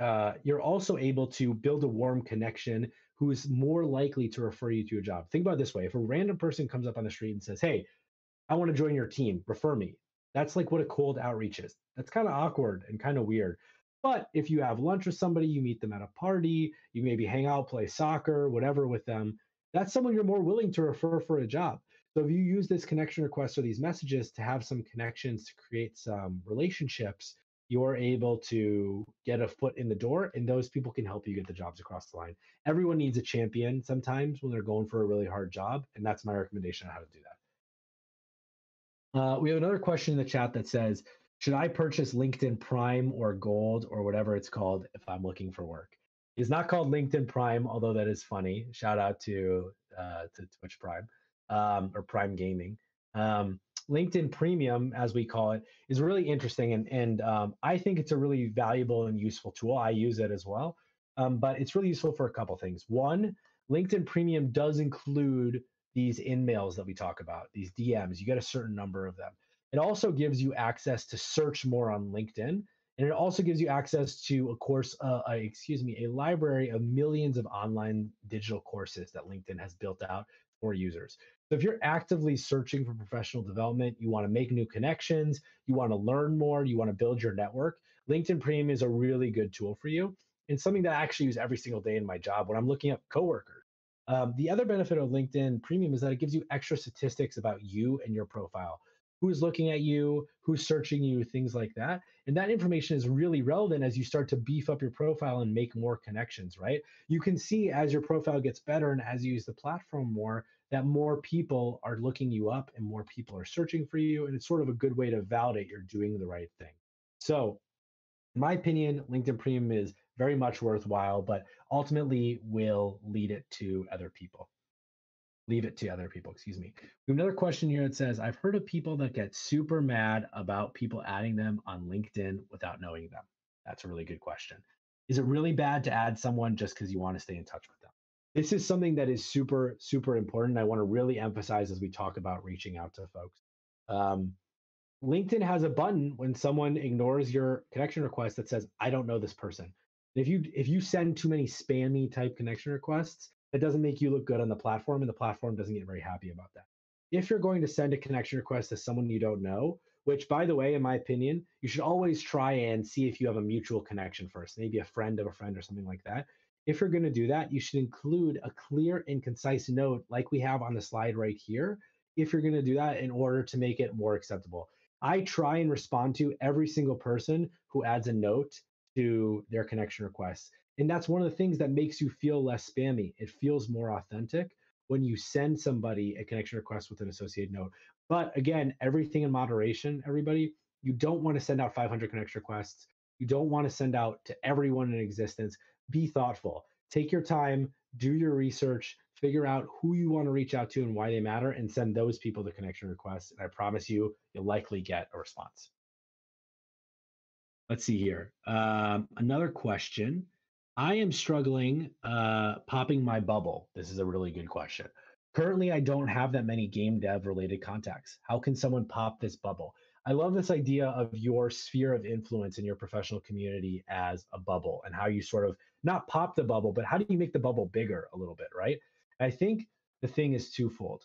uh, you're also able to build a warm connection who is more likely to refer you to a job. Think about this way if a random person comes up on the street and says, Hey, I want to join your team, refer me. That's like what a cold outreach is. That's kind of awkward and kind of weird. But if you have lunch with somebody, you meet them at a party, you maybe hang out, play soccer, whatever with them, that's someone you're more willing to refer for a job. So if you use this connection request or these messages to have some connections to create some relationships, you're able to get a foot in the door and those people can help you get the jobs across the line. Everyone needs a champion sometimes when they're going for a really hard job. And that's my recommendation on how to do that. Uh, we have another question in the chat that says, should I purchase LinkedIn Prime or Gold or whatever it's called if I'm looking for work? It's not called LinkedIn Prime, although that is funny. Shout out to uh, to Twitch Prime um, or Prime Gaming. Um, LinkedIn Premium, as we call it, is really interesting, and and um, I think it's a really valuable and useful tool. I use it as well, um, but it's really useful for a couple things. One, LinkedIn Premium does include these InMails that we talk about, these DMs. You get a certain number of them. It also gives you access to search more on LinkedIn. And it also gives you access to a course, uh, a, excuse me, a library of millions of online digital courses that LinkedIn has built out for users. So if you're actively searching for professional development, you want to make new connections, you want to learn more, you want to build your network, LinkedIn Premium is a really good tool for you and something that I actually use every single day in my job when I'm looking up coworkers. Um, the other benefit of LinkedIn Premium is that it gives you extra statistics about you and your profile who's looking at you, who's searching you, things like that. And that information is really relevant as you start to beef up your profile and make more connections, right? You can see as your profile gets better and as you use the platform more, that more people are looking you up and more people are searching for you. And it's sort of a good way to validate you're doing the right thing. So, in my opinion, LinkedIn Premium is very much worthwhile, but ultimately will lead it to other people leave it to other people. Excuse me. We have another question here that says, I've heard of people that get super mad about people adding them on LinkedIn without knowing them. That's a really good question. Is it really bad to add someone just because you want to stay in touch with them? This is something that is super, super important. I want to really emphasize as we talk about reaching out to folks. Um, LinkedIn has a button when someone ignores your connection request that says, I don't know this person. If you if you send too many spammy type connection requests, that doesn't make you look good on the platform and the platform doesn't get very happy about that if you're going to send a connection request to someone you don't know which by the way in my opinion you should always try and see if you have a mutual connection first maybe a friend of a friend or something like that if you're going to do that you should include a clear and concise note like we have on the slide right here if you're going to do that in order to make it more acceptable i try and respond to every single person who adds a note to their connection requests and that's one of the things that makes you feel less spammy. It feels more authentic when you send somebody a connection request with an associated note. But again, everything in moderation, everybody. You don't want to send out 500 connection requests. You don't want to send out to everyone in existence. Be thoughtful. Take your time, do your research, figure out who you want to reach out to and why they matter, and send those people the connection requests. And I promise you, you'll likely get a response. Let's see here. Um, another question. I am struggling uh, popping my bubble. This is a really good question. Currently, I don't have that many game dev related contacts. How can someone pop this bubble? I love this idea of your sphere of influence in your professional community as a bubble and how you sort of not pop the bubble, but how do you make the bubble bigger a little bit, right? I think the thing is twofold.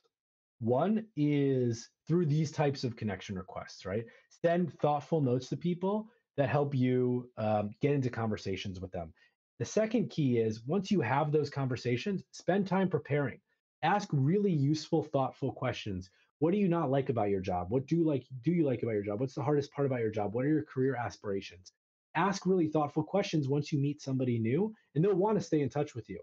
One is through these types of connection requests, right? Send thoughtful notes to people that help you um, get into conversations with them. The second key is once you have those conversations, spend time preparing. Ask really useful, thoughtful questions what do you not like about your job what do you like do you like about your job what's the hardest part about your job what are your career aspirations ask really thoughtful questions once you meet somebody new and they'll want to stay in touch with you.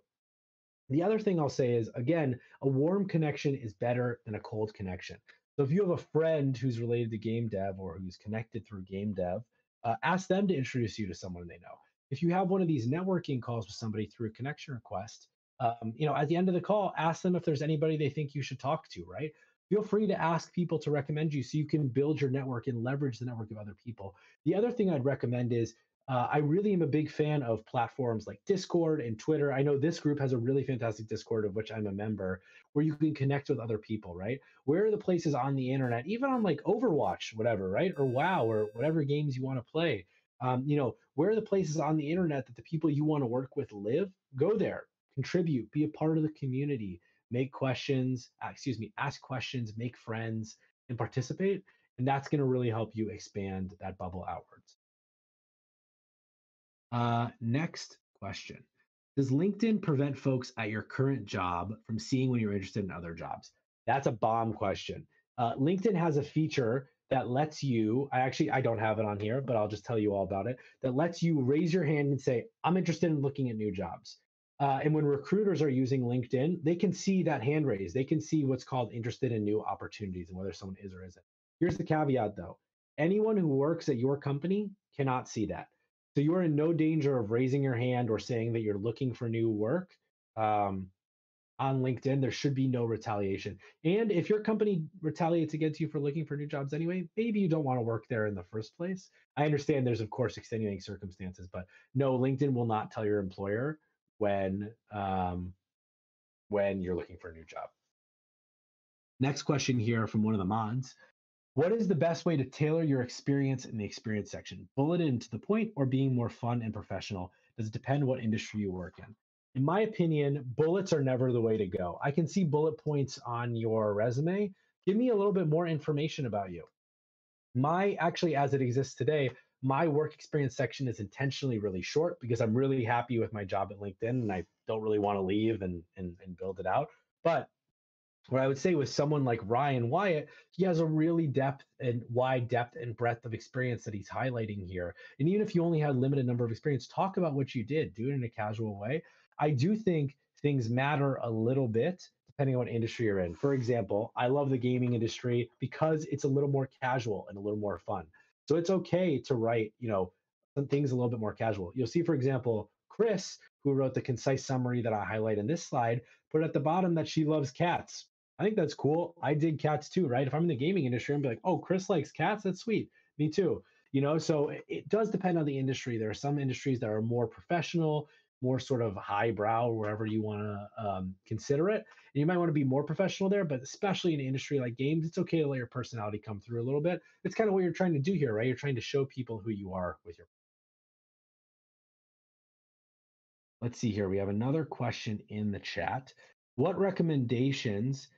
The other thing i'll say is again a warm connection is better than a cold connection. So if you have a friend who's related to game dev or who's connected through game dev uh, ask them to introduce you to someone they know. If you have one of these networking calls with somebody through a connection request um, you know at the end of the call ask them if there's anybody they think you should talk to right feel free to ask people to recommend you so you can build your network and leverage the network of other people. The other thing I'd recommend is uh, I really am a big fan of platforms like Discord and Twitter. I know this group has a really fantastic Discord of which I'm a member, where you can connect with other people, right? Where are the places on the internet, even on like Overwatch, whatever, right? Or WoW, or whatever games you want to play. Um, you know, where are the places on the internet that the people you want to work with live? Go there, contribute, be a part of the community make questions, uh, excuse me, ask questions, make friends, and participate. And that's going to really help you expand that bubble outwards. Uh, next question Does LinkedIn prevent folks at your current job from seeing when you're interested in other jobs? That's a bomb question. Uh, LinkedIn has a feature that lets you i actually i don't have it on here but i'll just tell you all about it that lets you raise your hand and say i'm interested in looking at new jobs uh, and when recruiters are using LinkedIn, they can see that hand raise. They can see what's called interested in new opportunities and whether someone is or isn't. Here's the caveat though anyone who works at your company cannot see that. So you are in no danger of raising your hand or saying that you're looking for new work um, on LinkedIn. There should be no retaliation. And if your company retaliates against you for looking for new jobs anyway, maybe you don't want to work there in the first place. I understand there's, of course, extenuating circumstances, but no, LinkedIn will not tell your employer when um, when you're looking for a new job. Next question here from one of the mods. What is the best way to tailor your experience in the experience section? Bulleted and to the point or being more fun and professional? Does it depend what industry you work in? In my opinion, bullets are never the way to go. I can see bullet points on your resume. Give me a little bit more information about you. My actually, as it exists today, my work experience section is intentionally really short because I'm really happy with my job at LinkedIn and I don't really want to leave and, and, and build it out. But what I would say with someone like Ryan Wyatt, he has a really depth and wide depth and breadth of experience that he's highlighting here. And even if you only had a limited number of experience, talk about what you did, do it in a casual way. I do think things matter a little bit depending on what industry you're in. For example, I love the gaming industry because it's a little more casual and a little more fun. So it's okay to write, you know, some things a little bit more casual. You'll see, for example, Chris, who wrote the concise summary that I highlight in this slide, put at the bottom that she loves cats. I think that's cool. I dig cats too, right? If I'm in the gaming industry, I'm be like, oh, Chris likes cats. That's sweet. Me too. You know, so it does depend on the industry. There are some industries that are more professional more sort of highbrow, wherever you want to um, consider it. And you might want to be more professional there, but especially in an industry like games, it's okay to let your personality come through a little bit. It's kind of what you're trying to do here, right? You're trying to show people who you are with your. Let's see here. We have another question in the chat. What recommendations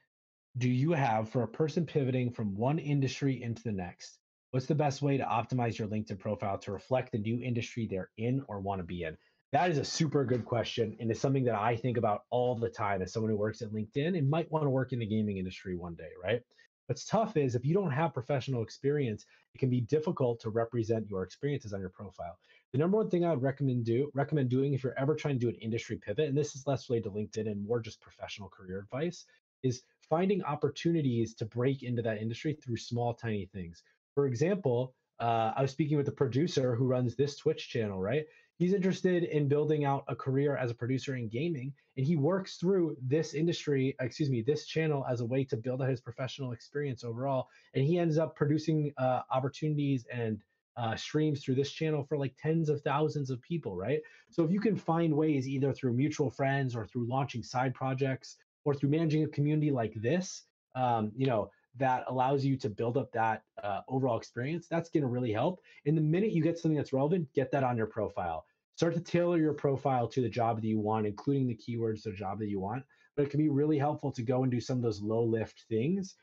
do you have for a person pivoting from one industry into the next? What's the best way to optimize your LinkedIn profile to reflect the new industry they're in or want to be in? That is a super good question. And it's something that I think about all the time as someone who works at LinkedIn and might want to work in the gaming industry one day, right? What's tough is if you don't have professional experience, it can be difficult to represent your experiences on your profile. The number one thing I would recommend do recommend doing if you're ever trying to do an industry pivot, and this is less related to LinkedIn and more just professional career advice, is finding opportunities to break into that industry through small, tiny things. For example, uh, I was speaking with the producer who runs this Twitch channel, right? He's interested in building out a career as a producer in gaming, and he works through this industry, excuse me, this channel as a way to build out his professional experience overall. And he ends up producing uh, opportunities and uh, streams through this channel for like tens of thousands of people, right? So if you can find ways either through mutual friends or through launching side projects or through managing a community like this, um, you know, that allows you to build up that uh, overall experience, that's going to really help. And the minute you get something that's relevant, get that on your profile. Start to tailor your profile to the job that you want, including the keywords to the job that you want. But it can be really helpful to go and do some of those low lift things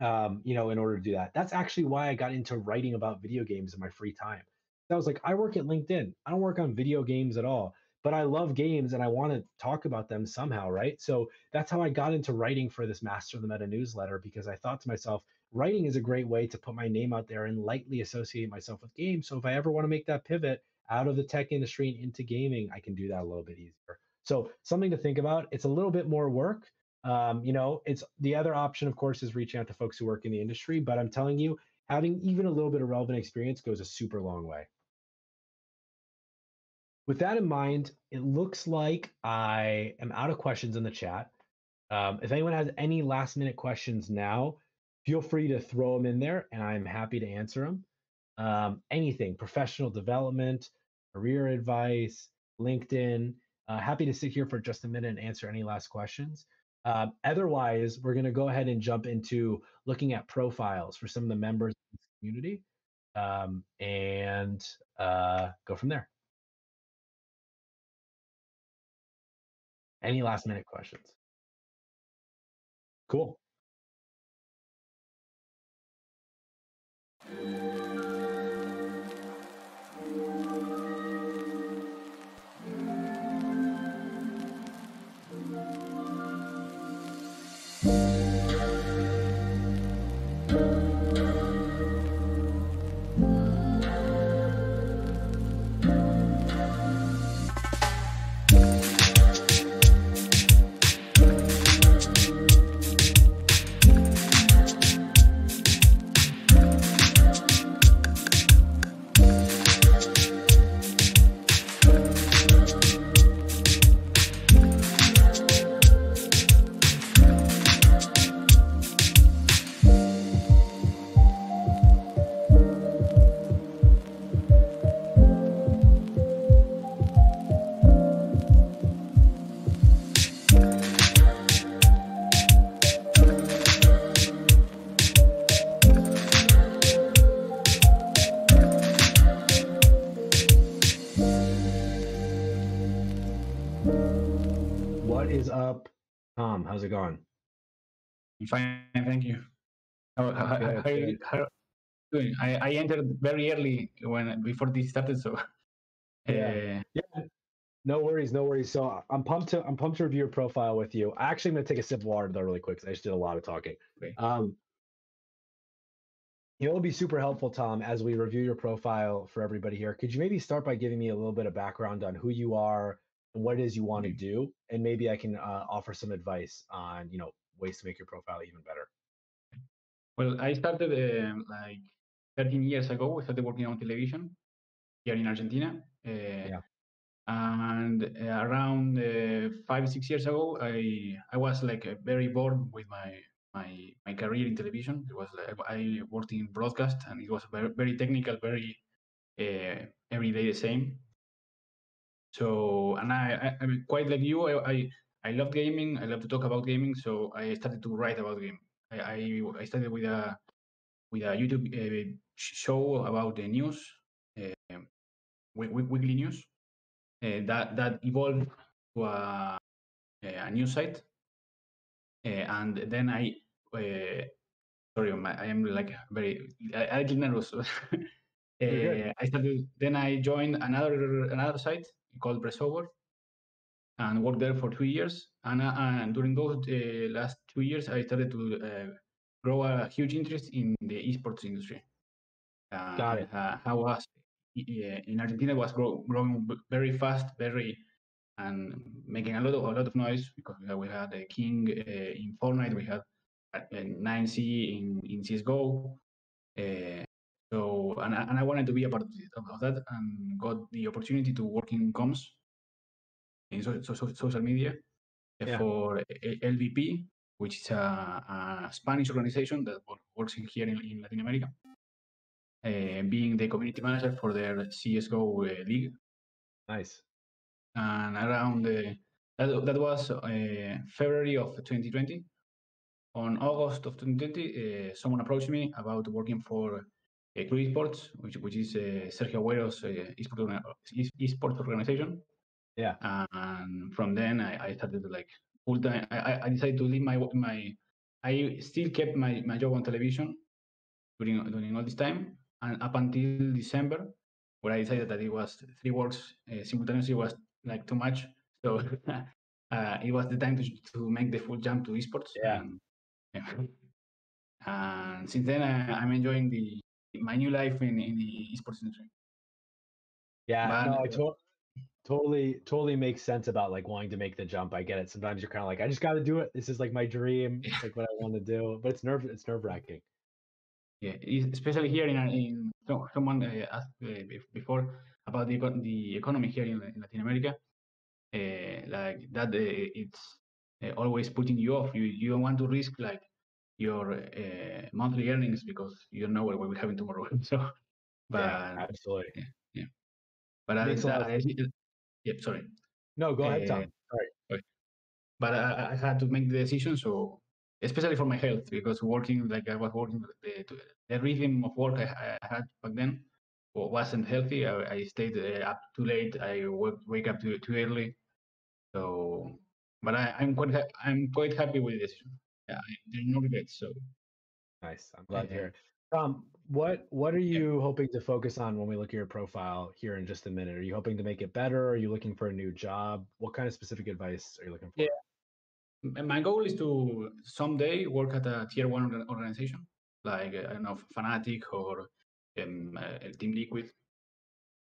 um, you know, in order to do that. That's actually why I got into writing about video games in my free time. I was like, I work at LinkedIn. I don't work on video games at all, but I love games and I want to talk about them somehow, right? So that's how I got into writing for this Master of the Meta newsletter because I thought to myself, writing is a great way to put my name out there and lightly associate myself with games. So if I ever want to make that pivot out of the tech industry and into gaming, I can do that a little bit easier. So something to think about. It's a little bit more work, um, you know, it's the other option, of course, is reaching out to folks who work in the industry. But I'm telling you, having even a little bit of relevant experience goes a super long way. With that in mind, it looks like I am out of questions in the chat. Um, if anyone has any last minute questions now, feel free to throw them in there and I'm happy to answer them. Um, anything, professional development, career advice, LinkedIn. Uh, happy to sit here for just a minute and answer any last questions. Um, otherwise, we're going to go ahead and jump into looking at profiles for some of the members of this community um, and uh, go from there. Any last minute questions? Cool. How's it going? I'm fine, thank you. How, how, how, how doing? I, I entered very early when before this started, so yeah. Uh, yeah. No worries, no worries. So I'm pumped to I'm pumped to review your profile with you. I actually am gonna take a sip of water though really quick because I just did a lot of talking. Okay. Um, it will be super helpful, Tom, as we review your profile for everybody here. Could you maybe start by giving me a little bit of background on who you are, what it is you want to do, and maybe I can uh, offer some advice on you know ways to make your profile even better. Well, I started uh, like 13 years ago. I started working on television here in Argentina. Uh, yeah. And uh, around uh, five six years ago, I I was like very bored with my my my career in television. It was like, I worked in broadcast, and it was very very technical, very every day the same so, and I, I, am quite like you. I, I, I love gaming. I love to talk about gaming. So I started to write about game. I, I, I started with a with a YouTube uh, show about the news, uh, weekly news. Uh, that that evolved to a, a news site, uh, and then I. Uh, sorry, I am like very. I, I get nervous. uh, I started. Then I joined another another site called Pressover and worked there for two years. And, uh, and during those uh, last two years, I started to uh, grow a huge interest in the esports industry. Got it. how was in Argentina was grow, growing very fast, very and making a lot of a lot of noise because we had a king uh, in Fortnite, we had a 9z in in CS:GO. Uh, so and, and I wanted to be a part of that and got the opportunity to work in comms in so, so, social media yeah. for LVP, which is a, a, Spanish organization that works in here in, in Latin America, uh, being the community manager for their CSGO uh, league. Nice. And around uh, that, that was uh, February of 2020. On August of 2020, uh, someone approached me about working for uh, KRÜ Esports, which, which is uh, Sergio Agüero's uh, esports organization. Yeah. And from then I, I started to like full time. I, I decided to leave my my. I still kept my, my job on television during during all this time, and up until December, where I decided that it was three works uh, simultaneously was like too much. So uh, it was the time to to make the full jump to esports. Yeah. And, yeah. and since then, I, I'm enjoying the my new life in, in the esports industry. Yeah, but, no, I to- totally totally makes sense about like wanting to make the jump. I get it. Sometimes you're kind of like, I just got to do it. This is like my dream. It's like what I want to do, but it's nerve it's nerve wracking. Yeah, especially here in in someone uh, asked uh, before about the the economy here in, in Latin America. Uh, like that, uh, it's uh, always putting you off. You you don't want to risk like your uh, monthly earnings because you don't know what we're having tomorrow. so, but yeah, absolutely, yeah, yeah. But I, I, Yep, sorry. No, go ahead, Tom. Uh, sorry. But I, I, had to make the decision, so especially for my health, because working like I was working, the, the rhythm of work I, I had back then wasn't healthy. I, I stayed uh, up too late. I woke, wake up too, too early. So, but I, am quite ha- I'm quite happy with this. Yeah, no regrets. So nice. I'm glad to hear. Tom, what what are you yeah. hoping to focus on when we look at your profile here in just a minute? Are you hoping to make it better? Are you looking for a new job? What kind of specific advice are you looking for? Yeah. My goal is to someday work at a tier one organization, like I don't know, Fnatic or um, uh, Team Liquid.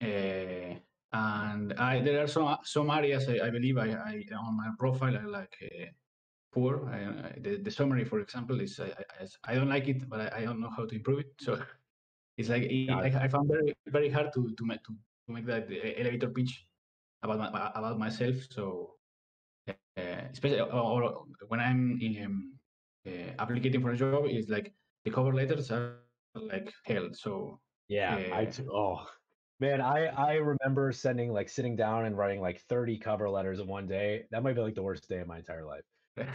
Uh, and I, there are some some areas I, I believe I, I, on my profile I like uh, poor. I, the, the summary, for example, is I, I, I don't like it, but I, I, don't know how to improve it. So it's like it, I, I, found very very hard to to make to, to make that elevator pitch about my, about myself. So uh, especially or, or, when I'm in, um, uh, applying for a job, it's like the cover letters are like hell. So yeah, uh, I t- oh man, I I remember sending like sitting down and writing like 30 cover letters in one day. That might be like the worst day of my entire life.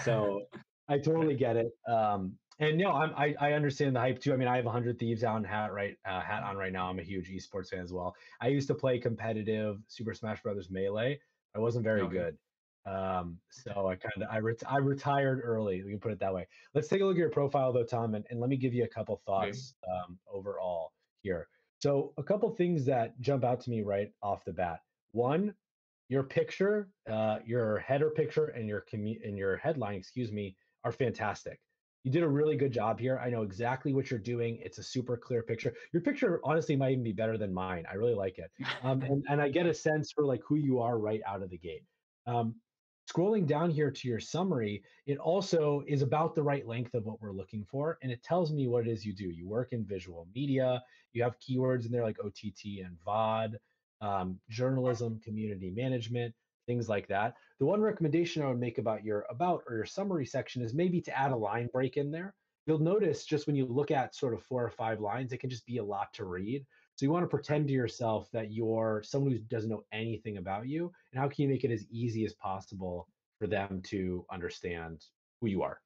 So I totally get it. Um, and no, I'm, I, I understand the hype too. I mean, I have a hundred thieves on hat right uh, hat on right now. I'm a huge esports fan as well. I used to play competitive Super Smash Brothers Melee. I wasn't very okay. good. Um, so I kind of I, ret- I retired early. We can put it that way. Let's take a look at your profile though, Tom, and, and let me give you a couple thoughts okay. um, overall here. So a couple things that jump out to me right off the bat. One, your picture, uh, your header picture, and your commu- and your headline, excuse me, are fantastic. You did a really good job here. I know exactly what you're doing. It's a super clear picture. Your picture, honestly, might even be better than mine. I really like it, um, and and I get a sense for like who you are right out of the gate. Um, scrolling down here to your summary, it also is about the right length of what we're looking for, and it tells me what it is you do. You work in visual media. You have keywords in there like OTT and VOD um, journalism, community management, things like that. The one recommendation I would make about your about or your summary section is maybe to add a line break in there. You'll notice just when you look at sort of four or five lines, it can just be a lot to read. So you want to pretend to yourself that you're someone who doesn't know anything about you, and how can you make it as easy as possible for them to understand who you are?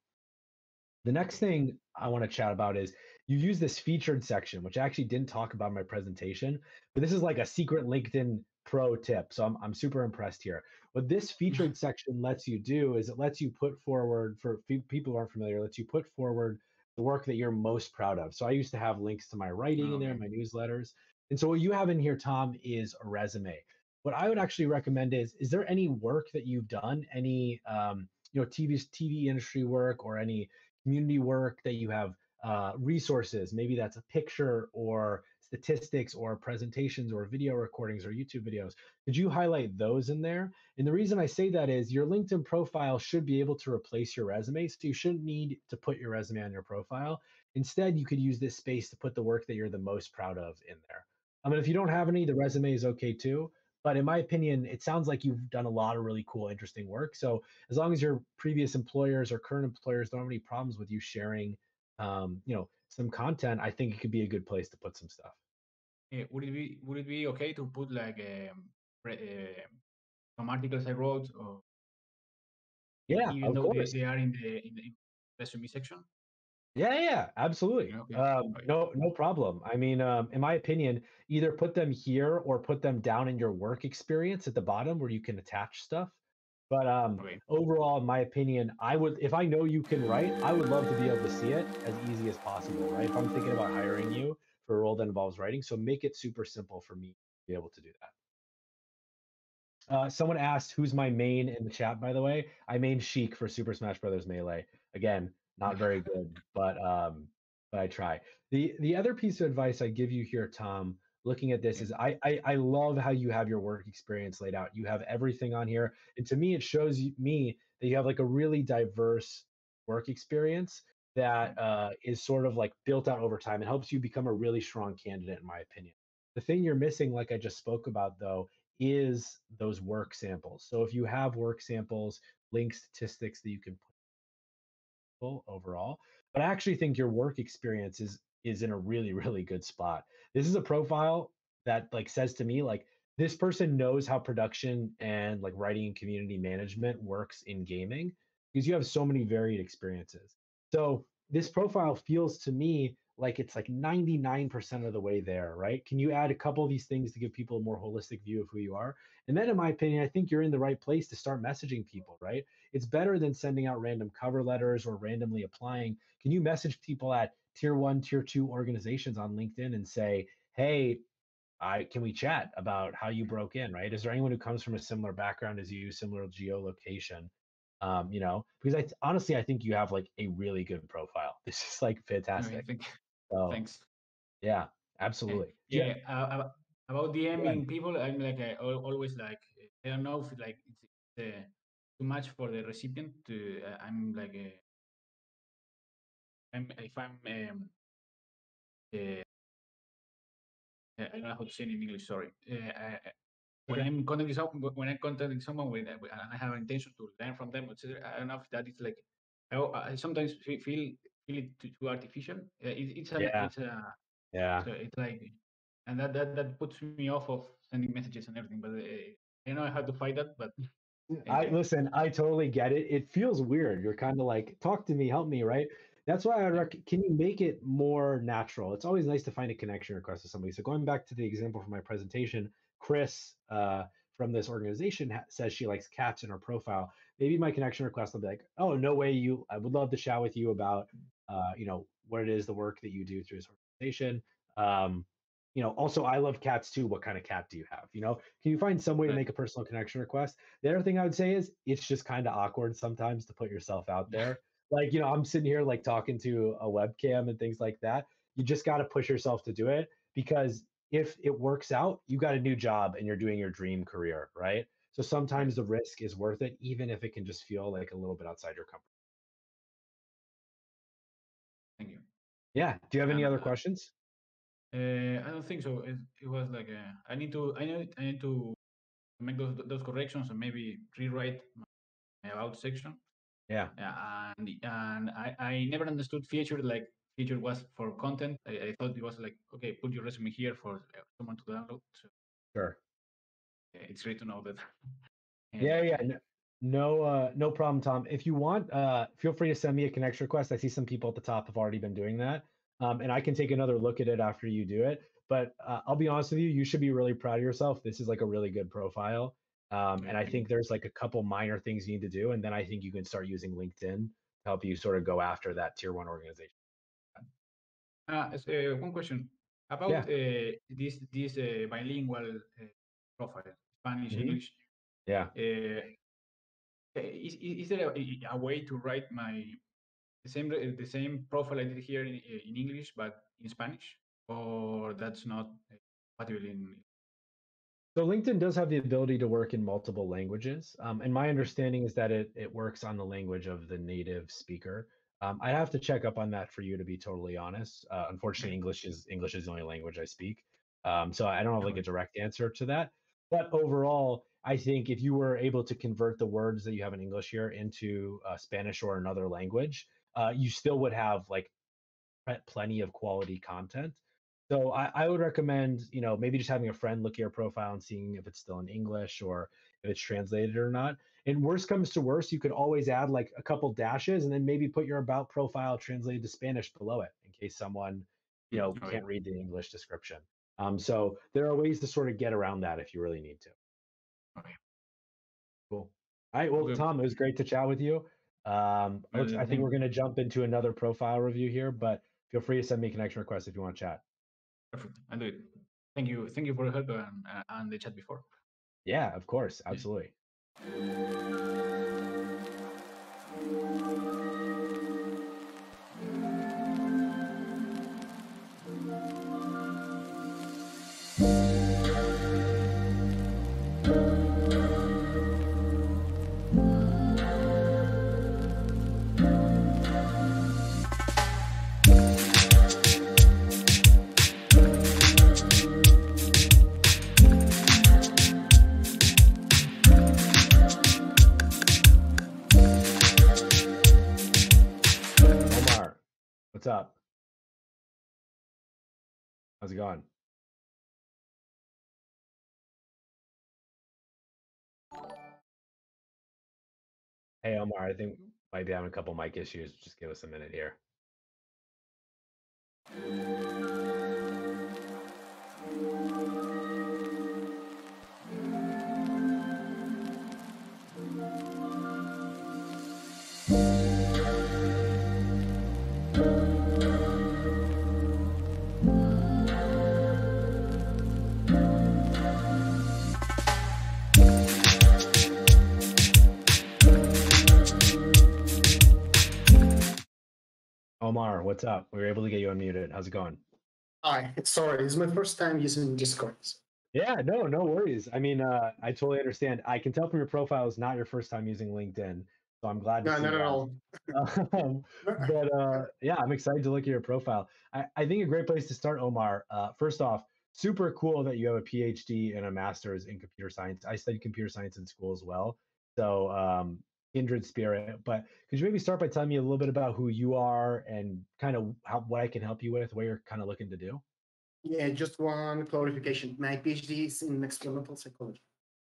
The next thing I want to chat about is you use this featured section, which I actually didn't talk about in my presentation, but this is like a secret LinkedIn pro tip. So I'm, I'm super impressed here. What this featured section lets you do is it lets you put forward, for people who aren't familiar, lets you put forward the work that you're most proud of. So I used to have links to my writing in there, my newsletters. And so what you have in here, Tom, is a resume. What I would actually recommend is, is there any work that you've done, any um, you know, TV TV industry work or any community work that you have uh, resources. Maybe that's a picture or statistics or presentations or video recordings or YouTube videos. Could you highlight those in there? And the reason I say that is your LinkedIn profile should be able to replace your resume. So you shouldn't need to put your resume on your profile. Instead, you could use this space to put the work that you're the most proud of in there. I mean, if you don't have any, the resume is okay too. But in my opinion, it sounds like you've done a lot of really cool, interesting work. So as long as your previous employers or current employers don't have any problems with you sharing, um, you know, some content, I think it could be a good place to put some stuff. Uh, would it be would it be okay to put like um, uh, some articles I wrote, or yeah, even though they, they, are in the in the resume section? Yeah, yeah, absolutely. Okay. Um, no, no problem. I mean, um, in my opinion, either put them here or put them down in your work experience at the bottom where you can attach stuff. But um, okay. overall, in my opinion, I would, if I know you can write, I would love to be able to see it as easy as possible, right? If I'm thinking about hiring you for a role that involves writing, so make it super simple for me to be able to do that. Uh, someone asked who's my main in the chat, by the way. I main Sheik for Super Smash Brothers Melee. Again, not very good, but um, but I try. The the other piece of advice I give you here, Tom, looking at this is I, I I love how you have your work experience laid out. You have everything on here, and to me, it shows me that you have like a really diverse work experience that uh, is sort of like built out over time. It helps you become a really strong candidate, in my opinion. The thing you're missing, like I just spoke about, though, is those work samples. So if you have work samples, link statistics that you can put overall. But I actually think your work experience is is in a really really good spot. This is a profile that like says to me like this person knows how production and like writing and community management works in gaming because you have so many varied experiences. So this profile feels to me like it's like 99% of the way there, right? Can you add a couple of these things to give people a more holistic view of who you are? And then, in my opinion, I think you're in the right place to start messaging people, right? It's better than sending out random cover letters or randomly applying. Can you message people at tier one, tier two organizations on LinkedIn and say, hey, I can we chat about how you broke in, right? Is there anyone who comes from a similar background as you, similar geolocation? Um, you know, because I honestly I think you have like a really good profile. This is like fantastic. I so, Thanks. Yeah, absolutely. Yeah, yeah. Uh, about DMing yeah. people, I'm like I always like I don't know if like it's uh, too much for the recipient. To uh, I'm like a, I'm if I'm um, uh, I don't know how to say it in English. Sorry. Uh, when I'm contacting someone, when I'm contacting someone with, and I have an intention to learn from them, etc. I don't know if that is like I, I sometimes feel feel it too, too artificial. Uh, it, it's a, yeah. it's a, yeah. So it's like, and that, that that puts me off of sending messages and everything. But uh, I know how to fight that. But I listen. I totally get it. It feels weird. You're kind of like, talk to me, help me, right? That's why I rec- can you make it more natural? It's always nice to find a connection request with somebody. So going back to the example from my presentation, Chris uh, from this organization ha- says she likes cats in her profile. Maybe my connection request will be like, oh no way, you. I would love to chat with you about uh, you know, what it is, the work that you do through this organization. Um, you know, also I love cats too. What kind of cat do you have? You know, can you find some way to make a personal connection request? The other thing I would say is it's just kind of awkward sometimes to put yourself out there. Like, you know, I'm sitting here like talking to a webcam and things like that. You just got to push yourself to do it because if it works out, you got a new job and you're doing your dream career, right? So sometimes the risk is worth it, even if it can just feel like a little bit outside your comfort. Thank you. Yeah. Do you have any other uh, questions? Uh, I don't think so. It, it was like a, I need to I need I need to make those those corrections and maybe rewrite my about section. Yeah. Yeah. And and I I never understood featured like featured was for content. I, I thought it was like okay, put your resume here for uh, someone to download. So sure. It's great to know that. yeah, yeah. No, no, uh, no problem, Tom. If you want, uh, feel free to send me a connection request. I see some people at the top have already been doing that, um, and I can take another look at it after you do it. But uh, I'll be honest with you, you should be really proud of yourself. This is like a really good profile, um, and I think there's like a couple minor things you need to do, and then I think you can start using LinkedIn to help you sort of go after that tier one organization. Uh, uh one question about yeah. Uh, this this uh, bilingual profile, Spanish mm-hmm. English. Yeah is, is there a, a, way to write my the same the same profile I did here in, in English but in Spanish, or that's not compatible in? So LinkedIn does have the ability to work in multiple languages, um, and my understanding is that it it works on the language of the native speaker. Um, I have to check up on that for you to be totally honest. Uh, unfortunately, English is English is the only language I speak, um, so I don't have like a direct answer to that. But overall, I think if you were able to convert the words that you have in English here into uh, Spanish or another language, uh, you still would have like plenty of quality content. So I, I, would recommend, you know, maybe just having a friend look at your profile and seeing if it's still in English or if it's translated or not. And worst comes to worst, you could always add like a couple dashes and then maybe put your about profile translated to Spanish below it in case someone, you know, oh, can't yeah. read the English description. Um, so there are ways to sort of get around that if you really need to. Okay. Cool. All right. Well, Good. Tom, it was great to chat with you. Um, I think we're going to jump into another profile review here, but feel free to send me a connection request if you want to chat. Perfect. I'll do it. Thank you. Thank you for the help and, uh, and the chat before. Yeah, of course. Absolutely. How's it going? Hey, Omar, I think we might be having a couple mic issues. Just give us a minute here. Omar, what's up? We were able to get you unmuted. How's it going? Hi, sorry, it's my first time using Discord. Yeah, no, no worries. I mean, uh, I totally understand. I can tell from your profile it's not your first time using LinkedIn, so I'm glad. To no, not at all. um, but uh, yeah, I'm excited to look at your profile. I, I think a great place to start, Omar. Uh, first off, super cool that you have a PhD and a master's in computer science. I studied computer science in school as well, so um, kindred spirit. But could you maybe start by telling me a little bit about who you are and kind of how, what I can help you with, what you're kind of looking to do? Yeah, just one clarification. My PhD is in experimental psychology.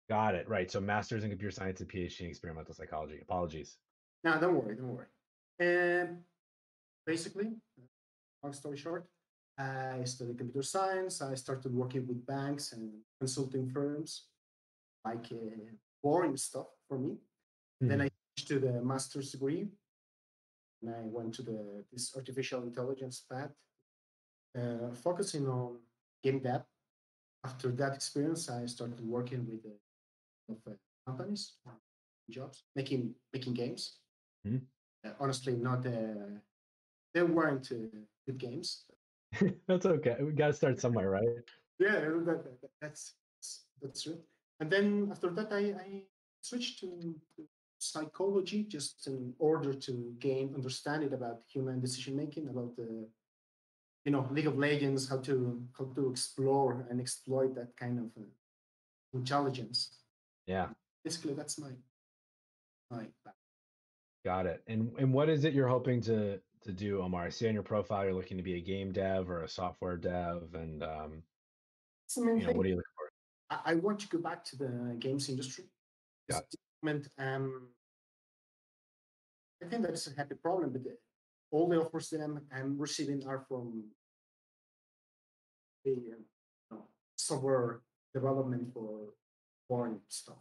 Got it. Right. So master's in computer science and PhD in experimental psychology. Apologies. No, don't worry. Don't worry. And basically, long story short, I studied computer science. I started working with banks and consulting firms, like uh, boring stuff for me. Mm-hmm. Then I switched to the master's degree, and I went to the this artificial intelligence path, uh, focusing on game dev. After that experience, I started working with uh, of, uh, companies, jobs, making making games. Mm-hmm. Uh, honestly, not uh, they weren't uh, good games. that's okay. We got to start somewhere, right? Yeah, that, that, that's that's true. And then after that, I, I switched to, to psychology just in order to gain understanding about human decision making, about the you know League of Legends, how to how to explore and exploit that kind of uh, intelligence. Yeah. Basically, that's my my. Got it. And and what is it you're hoping to to do, Omar? I see on your profile you're looking to be a game dev or a software dev, and um, you know, what are you looking for? I, I want to go back to the games industry. Yeah um, I think that's a happy problem, but all the offers that I'm, I'm receiving are from the know, software development for foreign stuff.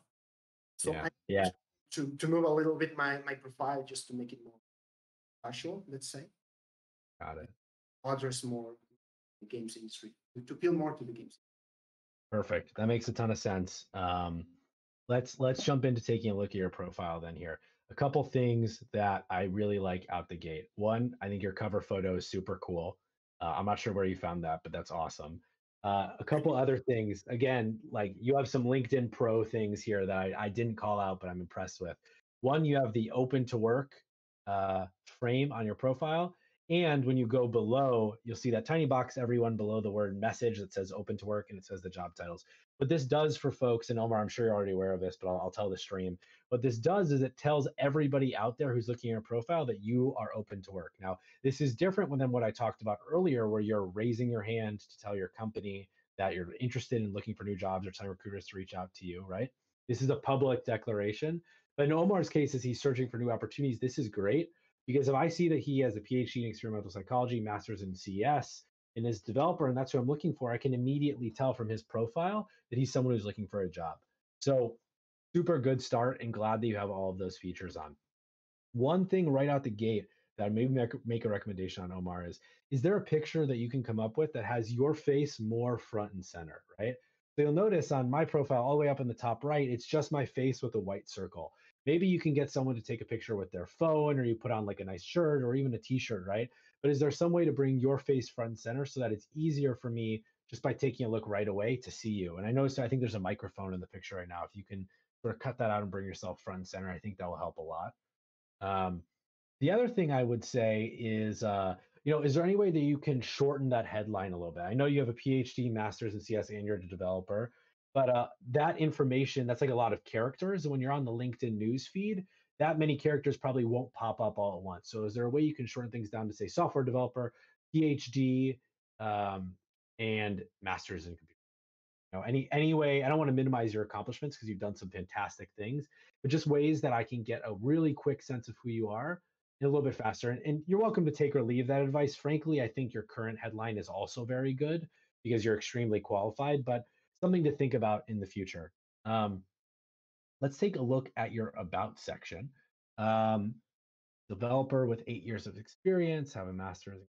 So yeah, I yeah. To, to move a little bit my, my profile just to make it more casual, let's say. Got it. Address more the games industry, to appeal more to the games. Perfect. That makes a ton of sense. Um, let's let's jump into taking a look at your profile then here a couple things that i really like out the gate. One i think your cover photo is super cool. Uh, i'm not sure where you found that but that's awesome. Uh, a couple other things again like you have some linkedin pro things here that I, I didn't call out but i'm impressed with. One you have the open to work uh, frame on your profile. And when you go below, you'll see that tiny box, everyone below the word message that says open to work and it says the job titles. What this does for folks, and Omar, I'm sure you're already aware of this, but I'll, I'll tell the stream. What this does is it tells everybody out there who's looking at your profile that you are open to work. Now, this is different than what I talked about earlier, where you're raising your hand to tell your company that you're interested in looking for new jobs or telling recruiters to reach out to you, right? This is a public declaration. But in Omar's case, as he's searching for new opportunities, this is great because if I see that he has a PhD in experimental psychology, master's in CS, and is developer, and that's what I'm looking for, I can immediately tell from his profile that he's someone who's looking for a job. So super good start and glad that you have all of those features on. One thing right out the gate that maybe make a recommendation on Omar is, is there a picture that you can come up with that has your face more front and center, right? So you'll notice on my profile, all the way up in the top right, it's just my face with a white circle. Maybe you can get someone to take a picture with their phone or you put on like a nice shirt or even a t-shirt, right? But is there some way to bring your face front and center so that it's easier for me just by taking a look right away to see you? And I noticed I think there's a microphone in the picture right now. If you can sort of cut that out and bring yourself front and center, I think that will help a lot. Um, the other thing I would say is, uh, you know, is there any way that you can shorten that headline a little bit? I know you have a PhD, master's in CS, and you're a developer, but uh, that information, that's like a lot of characters. And when you're on the LinkedIn news feed, that many characters probably won't pop up all at once. So is there a way you can shorten things down to say software developer, PhD, um, and master's in computer? You know, any any way, I don't want to minimize your accomplishments because you've done some fantastic things, but just ways that I can get a really quick sense of who you are a little bit faster. And, and you're welcome to take or leave that advice. Frankly, I think your current headline is also very good because you're extremely qualified, but something to think about in the future. Um, let's take a look at your about section. Um, developer with eight years of experience, have a master's.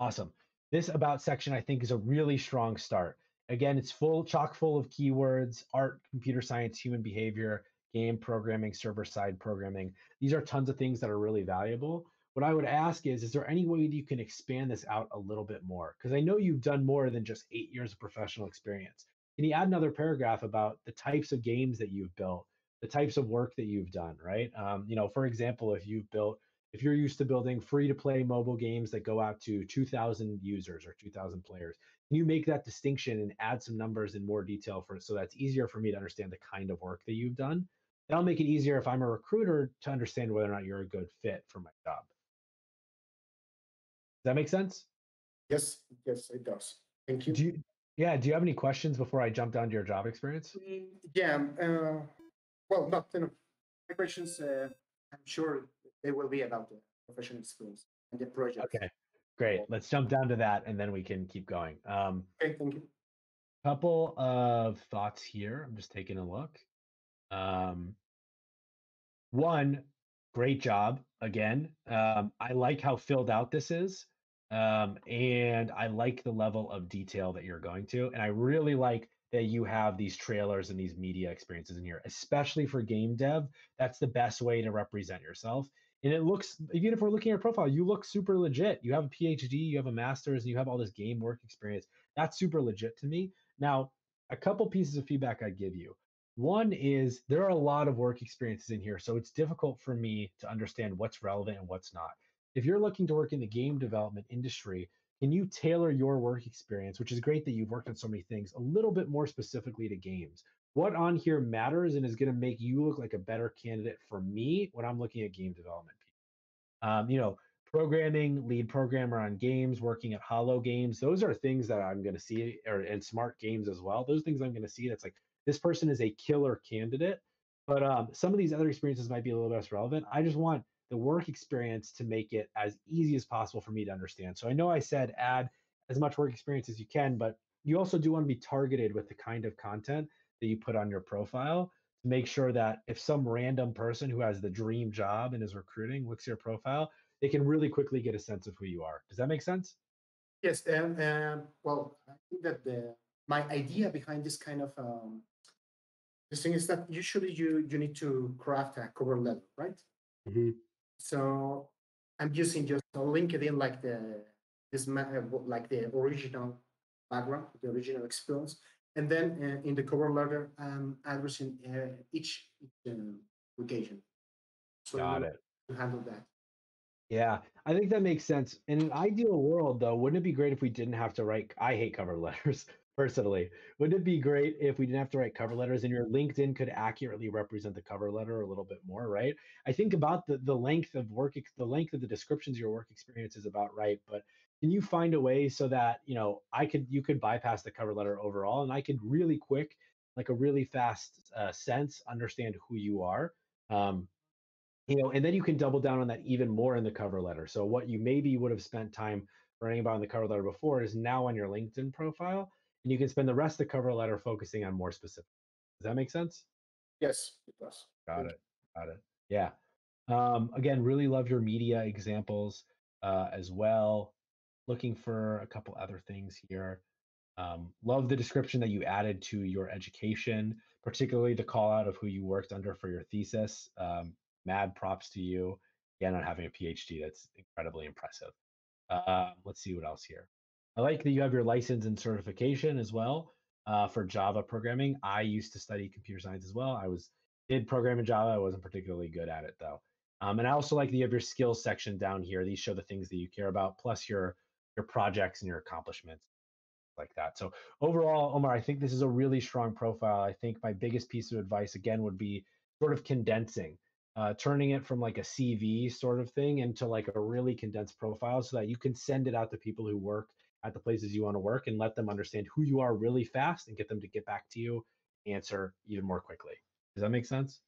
Awesome. This about section, I think, is a really strong start. Again, it's full, chock full of keywords, art, computer science, human behavior, game programming, server side programming. These are tons of things that are really valuable. What I would ask is, is there any way that you can expand this out a little bit more? Because I know you've done more than just eight years of professional experience. Can you add another paragraph about the types of games that you've built, the types of work that you've done, right? Um, you know, for example, if you've built, if you're used to building free to play mobile games that go out to 2,000 users or 2,000 players, can you make that distinction and add some numbers in more detail for so that's easier for me to understand the kind of work that you've done? That'll make it easier if I'm a recruiter to understand whether or not you're a good fit for my job. Does that make sense? Yes, yes, it does. Thank you. Do you yeah, do you have any questions before I jump down to your job experience? Mm, yeah, uh, well, not you know, my questions. Uh, I'm sure they will be about the professional experience and the project. Okay, great. Let's jump down to that, and then we can keep going. Um, okay, thank you. Couple of thoughts here. I'm just taking a look. Um, one, great job again. Um, I like how filled out this is. Um, and I like the level of detail that you're going to. And I really like that you have these trailers and these media experiences in here, especially for game dev. That's the best way to represent yourself. And it looks, even if we're looking at your profile, you look super legit. You have a PhD, you have a master's, and you have all this game work experience. That's super legit to me. Now, a couple pieces of feedback I'd give you. One is there are a lot of work experiences in here, so it's difficult for me to understand what's relevant and what's not. If you're looking to work in the game development industry, can you tailor your work experience, which is great that you've worked on so many things, a little bit more specifically to games? What on here matters and is going to make you look like a better candidate for me when I'm looking at game development? Um, you know, programming, lead programmer on games, working at Hollow Games, those are things that I'm going to see, or and smart games as well. Those things I'm going to see. That's like this person is a killer candidate. But um, some of these other experiences might be a little less relevant. I just want the work experience to make it as easy as possible for me to understand. So I know I said add as much work experience as you can, but you also do want to be targeted with the kind of content that you put on your profile to make sure that if some random person who has the dream job and is recruiting looks at your profile, they can really quickly get a sense of who you are. Does that make sense? Yes, and um, well, I think that the my idea behind this kind of um, the thing is that usually you you need to craft a cover letter, right? Mm-hmm. So I'm using just a LinkedIn like the this uh, like the original background, the original experience, and then uh, in the cover letter, I'm addressing uh, each, each uh, occasion. So Got it. to handle that. Yeah, I think that makes sense. In an ideal world, though, wouldn't it be great if we didn't have to write? I hate cover letters personally. Wouldn't it be great if we didn't have to write cover letters and your LinkedIn could accurately represent the cover letter a little bit more, right? I think about the the length of work, the length of the descriptions your work experience is about right, but can you find a way so that you know I could you could bypass the cover letter overall and I could really quick, like a really fast uh, sense, understand who you are. Um, you know, and then you can double down on that even more in the cover letter. So what you maybe would have spent time writing about in the cover letter before is now on your LinkedIn profile, and you can spend the rest of the cover letter focusing on more specific. Does that make sense? Yes, it does. Got it. Got it. Yeah. Um, again, really love your media examples uh, as well. Looking for a couple other things here. Um, love the description that you added to your education, particularly the call out of who you worked under for your thesis. Um, mad props to you again on having a PhD. That's incredibly impressive. Uh, let's see what else here. I like that you have your license and certification as well uh, for Java programming. I used to study computer science as well. I was did program in Java. I wasn't particularly good at it though. Um, and I also like that you have your skills section down here. These show the things that you care about, plus your your projects and your accomplishments like that. So overall, Omar, I think this is a really strong profile. I think my biggest piece of advice again would be sort of condensing uh, turning it from like a CV sort of thing into like a really condensed profile so that you can send it out to people who work at the places you want to work and let them understand who you are really fast and get them to get back to you, answer even more quickly. Does that make sense?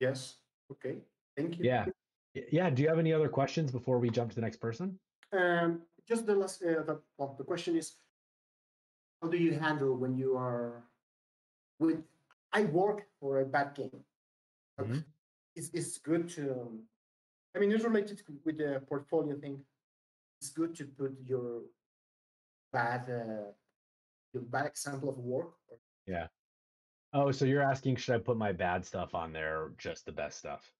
Yes. Okay. Thank you. Yeah. Yeah. Do you have any other questions before we jump to the next person? Um, just the last, uh, the, well, the question is, how do you handle when you are with, I work for a bad game. Mm-hmm it's, it's good to i mean it's related with the portfolio thing it's good to put your bad uh, your bad example of work yeah oh so you're asking should i put my bad stuff on there or just the best stuff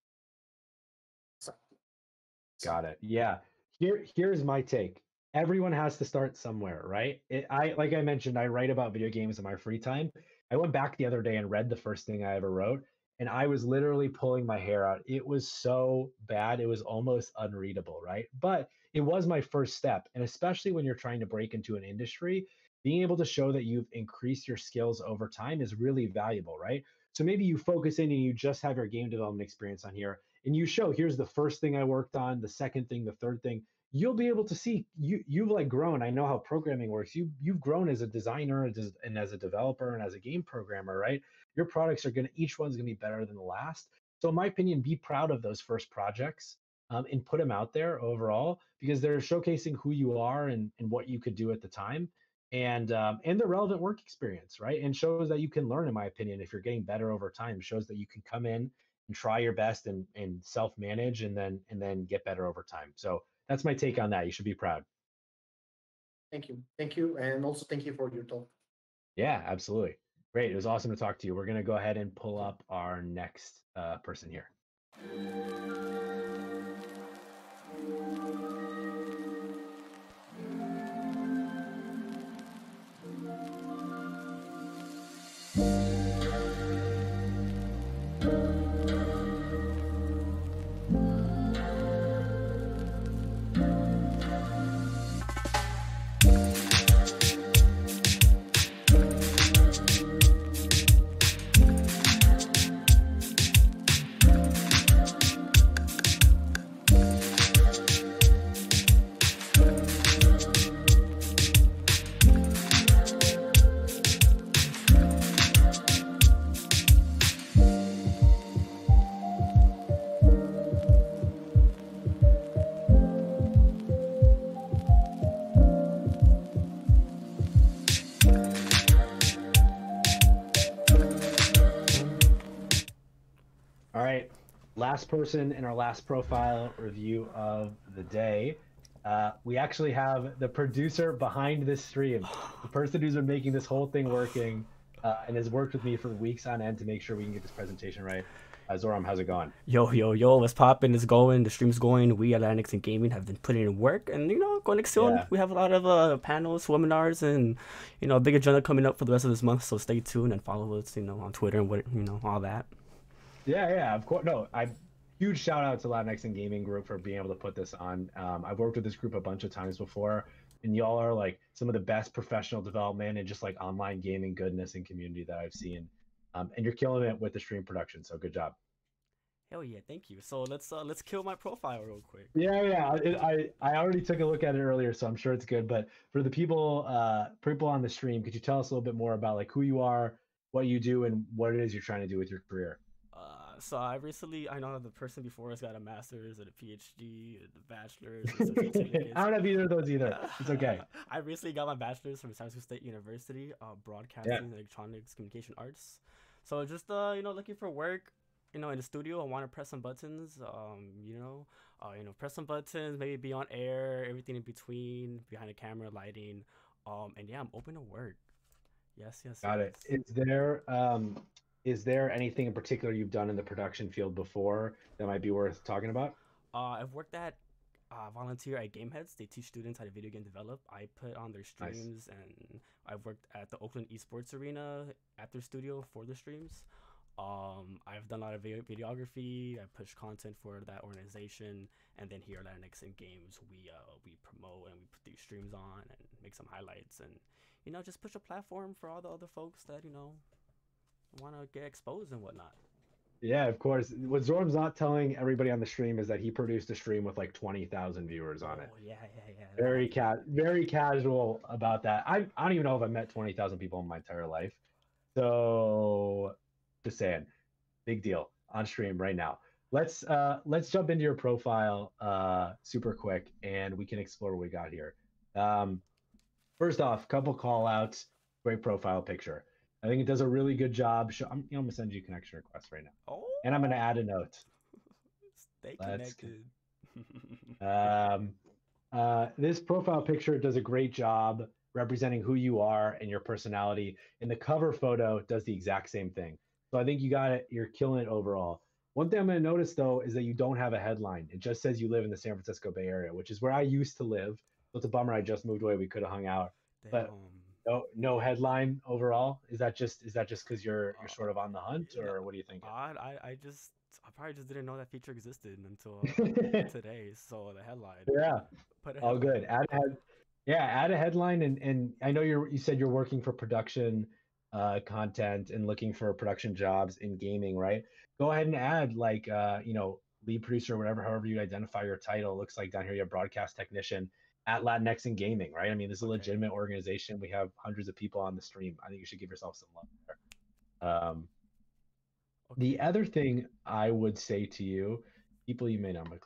exactly. got it yeah here here's my take everyone has to start somewhere right it, i like i mentioned i write about video games in my free time i went back the other day and read the first thing i ever wrote and I was literally pulling my hair out. It was so bad. It was almost unreadable, right? But it was my first step. And especially when you're trying to break into an industry, being able to show that you've increased your skills over time is really valuable, right? So maybe you focus in and you just have your game development experience on here and you show here's the first thing I worked on, the second thing, the third thing. You'll be able to see you you've like grown. I know how programming works. You you've grown as a designer and as a developer and as a game programmer, right? your products are to each one's to be better than the last so in my opinion be proud of those first projects um, and put them out there overall because they're showcasing who you are and, and what you could do at the time and um, and the relevant work experience right? And shows that you can learn in my opinion if you're getting better over time shows that you can come in and try your best and and self manage and then and then get better over time. So that's my take on that. You should be proud. Thank you. Thank you and also thank you for your talk. Yeah absolutely. Great. It was awesome to talk to you. We're going to go ahead and pull up our next uh, person here. Last person in our last profile review of the day. Uh, we actually have the producer behind this stream, the person who's been making this whole thing working, uh, and has worked with me for weeks on end to make sure we can get this presentation right. Uh, Zoram, how's it going? Yo, yo, yo, what's popping? It's going. The stream's going. We at Latinx in Gaming have been putting in work, and you know, going soon. Yeah. We have a lot of uh, panels, webinars, and you know, a big agenda coming up for the rest of this month. So stay tuned and follow us, you know, on Twitter and what you know, all that. Yeah, yeah, of course. No, I huge shout out to Latinx in Gaming Group for being able to put this on. Um, I've worked with this group a bunch of times before, and y'all are like some of the best professional development and just like online gaming goodness and community that I've seen. Um, and you're killing it with the stream production. So good job. Hell yeah, thank you. So let's uh, let's kill my profile real quick. Yeah, yeah. It, I I already took a look at it earlier, so I'm sure it's good. But for the people uh people on the stream, could you tell us a little bit more about like who you are, what you do, and what it is you're trying to do with your career? So I recently, I know the person before has got a master's and a PhD and a bachelor's. I don't have either of those either. It's okay. I recently got my bachelor's from San Francisco State University, uh, broadcasting yeah. and electronics communication arts. So just uh, you know, looking for work you know, in the studio, I want to press some buttons. Um, you know, uh, you know, press some buttons, maybe be on air, everything in between, behind the camera, lighting. Um, and yeah, I'm open to work. Yes, yes. Got yes. it. Is there um, is there anything in particular you've done in the production field before that might be worth talking about? Uh, I've worked at uh, volunteer at Gameheads. They teach students how to video game develop. I put on their streams, nice. and I've worked at the Oakland Esports Arena at their studio for the streams. Um, I've done a lot of video- videography. I push content for that organization, and then here at Latinx and Games, we uh, we promote and we put these streams on and make some highlights, and you know just push a platform for all the other folks that you know want to get exposed and whatnot. Yeah, of course. What Zorm's not telling everybody on the stream is that he produced a stream with like twenty thousand viewers on it. Oh yeah, yeah, yeah. Very ca- very casual about that. I I don't even know if I've met twenty thousand people in my entire life. So just saying, big deal on stream right now. Let's uh let's jump into your profile uh super quick and we can explore what we got here. Um first off, couple call outs, great profile picture. I think it does a really good job. Show, I'm, you know, I'm gonna send you a connection request right now. Oh. And I'm gonna add a note. Stay connected. um, uh, this profile picture does a great job representing who you are and your personality. And the cover photo does the exact same thing. So I think you got it. You're killing it overall. One thing I'm going to notice though is that you don't have a headline. It just says you live in the San Francisco Bay Area, which is where I used to live. So it's a bummer I just moved away. We could have hung out, Damn. but no, no headline overall. Is that just is that just because you're you're sort of on the hunt, or what do you think? I I just I probably just didn't know that feature existed until uh, today. So the headline. Yeah. Put all good. Add a head. Yeah, add a headline, and and I know you're you said you're working for production uh, content and looking for production jobs in gaming, right? Go ahead and add like uh, you know lead producer or whatever, however you identify your title. It looks like down here you have broadcast technician at Latinx in Gaming, right? I mean, this is a legitimate organization. We have hundreds of people on the stream. I think you should give yourself some love there. Um, okay. The other thing I would say to you, people you may not click.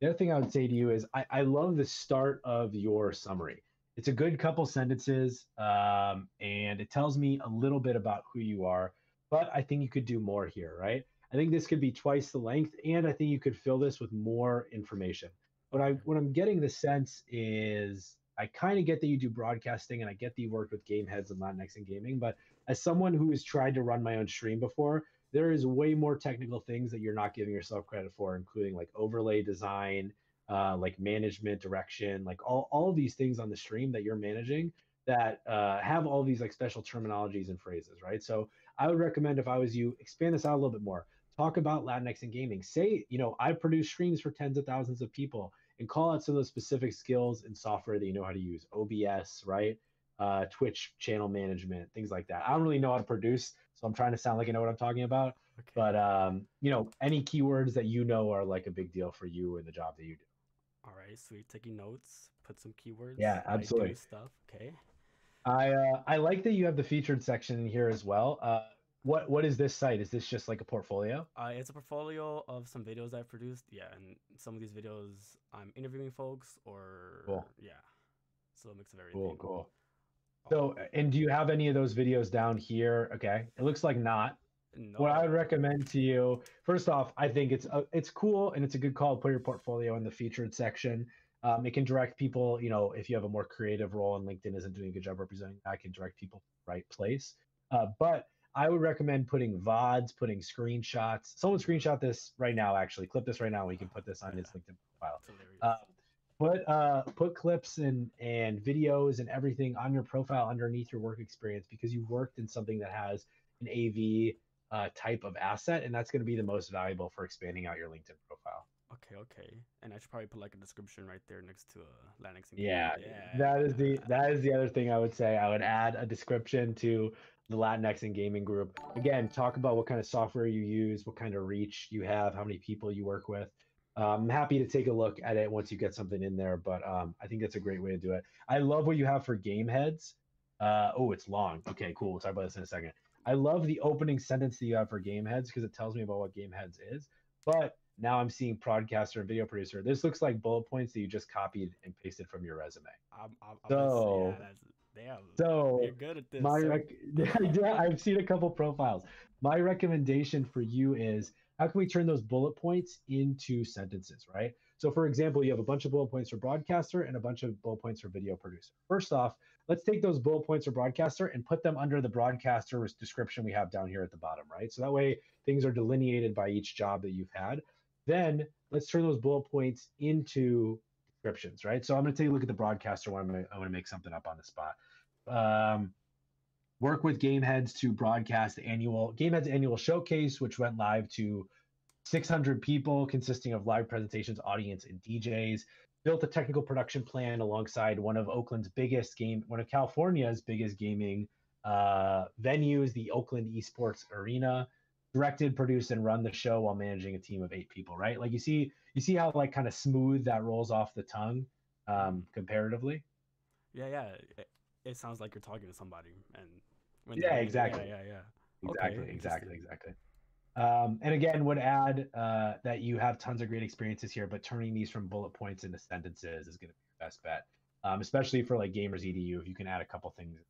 The other thing I would say to you is I, I love the start of your summary it's a good couple sentences um, and it tells me a little bit about who you are but i think you could do more here right i think this could be twice the length and i think you could fill this with more information what i what i'm getting the sense is i kind of get that you do broadcasting and i get that you work with Gameheads and latinx in gaming but as someone who has tried to run my own stream before there is way more technical things that you're not giving yourself credit for including like overlay design uh, like management direction, like all, all these things on the stream that you're managing that uh, have all these like special terminologies and phrases, right? So I would recommend if I was you, expand this out a little bit more. Talk about Latinx in Gaming. Say, you know, I produce streams for tens of thousands of people and call out some of those specific skills and software that you know how to use. OBS, right? Uh, Twitch channel management, things like that. I don't really know how to produce, so I'm trying to sound like I know what I'm talking about. Okay. But um, you know, any keywords that you know are like a big deal for you in the job that you do. All right, sweet. Taking notes. Put some keywords. Yeah, absolutely. Stuff. Okay. I uh, I like that you have the featured section in here as well. Uh, what what is this site? Is this just like a portfolio? Uh, it's a portfolio of some videos I've produced. Yeah, and some of these videos I'm interviewing folks or cool. yeah, so a mix of everything. Cool, cool. So, and do you have any of those videos down here? Okay, it looks like not. No. What I would recommend to you, first off, I think it's a, it's cool and it's a good call to put your portfolio in the featured section. Um, it can direct people, you know, if you have a more creative role and LinkedIn isn't doing a good job representing, I can direct people right place. Uh, but I would recommend putting VODs, putting screenshots. Someone screenshot this right now, actually. Clip this right now. We can put this on his LinkedIn profile. Uh, put uh, put clips and and videos and everything on your profile underneath your work experience because you worked in something that has an AV uh, type of asset, and that's going to be the most valuable for expanding out your LinkedIn profile. Okay, okay, and I should probably put like a description right there next to a uh, Latinx. Yeah, yeah, that is the that is the other thing I would say. I would add a description to the Latinx in Gaming group. Again, talk about what kind of software you use, what kind of reach you have, how many people you work with. Um, I'm happy to take a look at it once you get something in there, but um, I think that's a great way to do it. I love what you have for Gameheads. Uh, oh, it's long. Okay, cool. We'll talk about this in a second. I love the opening sentence that you have for Gameheads because it tells me about what Gameheads is. But now I'm seeing broadcaster and video producer. This looks like bullet points that you just copied and pasted from your resume. I'm, I'm, so, yeah, damn, so you're good at this. My rec- yeah, I've seen a couple profiles. My recommendation for you is how can we turn those bullet points into sentences, right? So, for example, you have a bunch of bullet points for broadcaster and a bunch of bullet points for video producer. First off, let's take those bullet points for broadcaster and put them under the broadcaster description we have down here at the bottom, right? So that way things are delineated by each job that you've had. Then let's turn those bullet points into descriptions, right? So I'm going to take a look at the broadcaster one. I'm going to, I'm going to make something up on the spot. Um, work with Gameheads to broadcast the annual Gameheads annual showcase, which went live to 600 people, consisting of live presentations, audience, and DJs. Built a technical production plan alongside one of Oakland's biggest game, one of California's biggest gaming uh, venues, the Oakland Esports Arena. Directed, produced, and run the show while managing a team of eight people. Right, like you see, you see how like kind of smooth that rolls off the tongue um, comparatively. Yeah, yeah. It, sounds like you're talking to somebody, and when yeah, exactly. Yeah, yeah, yeah. Exactly, okay, exactly, exactly. Um, and again, would add uh, that you have tons of great experiences here, but turning these from bullet points into sentences is going to be your best bet, um, especially for like Gamers EDU. If you can add a couple things,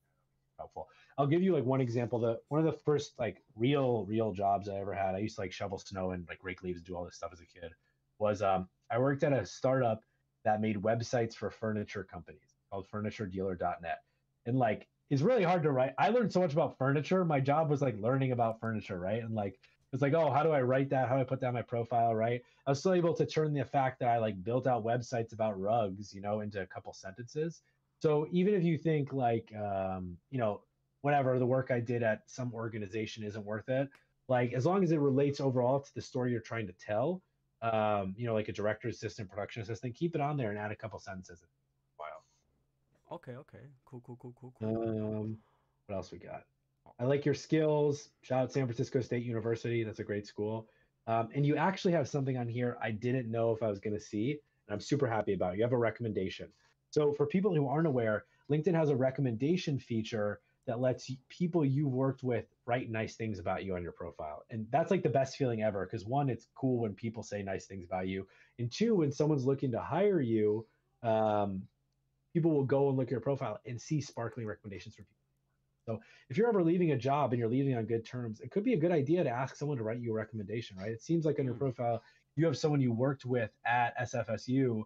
helpful. I'll give you like one example. The one of the first like real real jobs I ever had. I used to like shovel snow and like rake leaves, and do all this stuff as a kid. Was um, I worked at a startup that made websites for furniture companies called FurnitureDealer.net, and like it's really hard to write. I learned so much about furniture. My job was like learning about furniture, right? And like it's like, oh, how do I write that? How do I put that in my profile, right? I was still able to turn the fact that I like built out websites about rugs, you know, into a couple sentences. So even if you think like, um, you know, whatever the work I did at some organization isn't worth it, like as long as it relates overall to the story you're trying to tell, um, you know, like a director assistant, production assistant, keep it on there and add a couple sentences. Okay. Okay. Cool. Cool. Cool. Cool. Cool. Um, what else we got? I like your skills. Shout out San Francisco State University. That's a great school. Um, and you actually have something on here I didn't know if I was going to see, and I'm super happy about. You have a recommendation. So for people who aren't aware, LinkedIn has a recommendation feature that lets people you've worked with write nice things about you on your profile. And that's like the best feeling ever because one, it's cool when people say nice things about you. And two, when someone's looking to hire you, um, people will go and look at your profile and see sparkling recommendations from people. So if you're ever leaving a job and you're leaving on good terms, it could be a good idea to ask someone to write you a recommendation, right? It seems like on your hmm. profile, you have someone you worked with at SFSU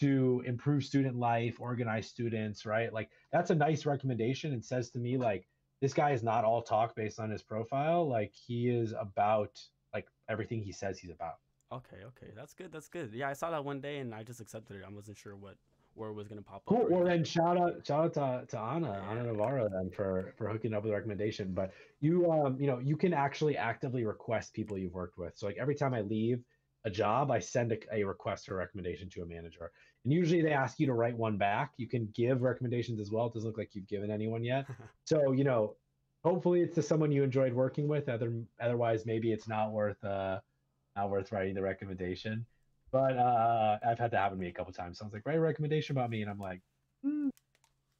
to improve student life, organize students, right? Like that's a nice recommendation and says to me like this guy is not all talk based on his profile. Like he is about like everything he says he's about. Okay, okay. That's good. That's good. Yeah, I saw that one day and I just accepted it. I wasn't sure what where it was going to pop cool. up. Well, then shout out shout out to, to Anna. Anna Navarro then for for hooking up with the recommendation. But you um you know you can actually actively request people you've worked with. So like every time I leave a job, I send a, a request for a recommendation to a manager, and usually they ask you to write one back. You can give recommendations as well. It doesn't look like you've given anyone yet. so you know, hopefully it's to someone you enjoyed working with. Other otherwise, maybe it's not worth uh not worth writing the recommendation. But uh, I've had that happen to me a couple times. Someone's like, write a recommendation about me, and I'm like, mm,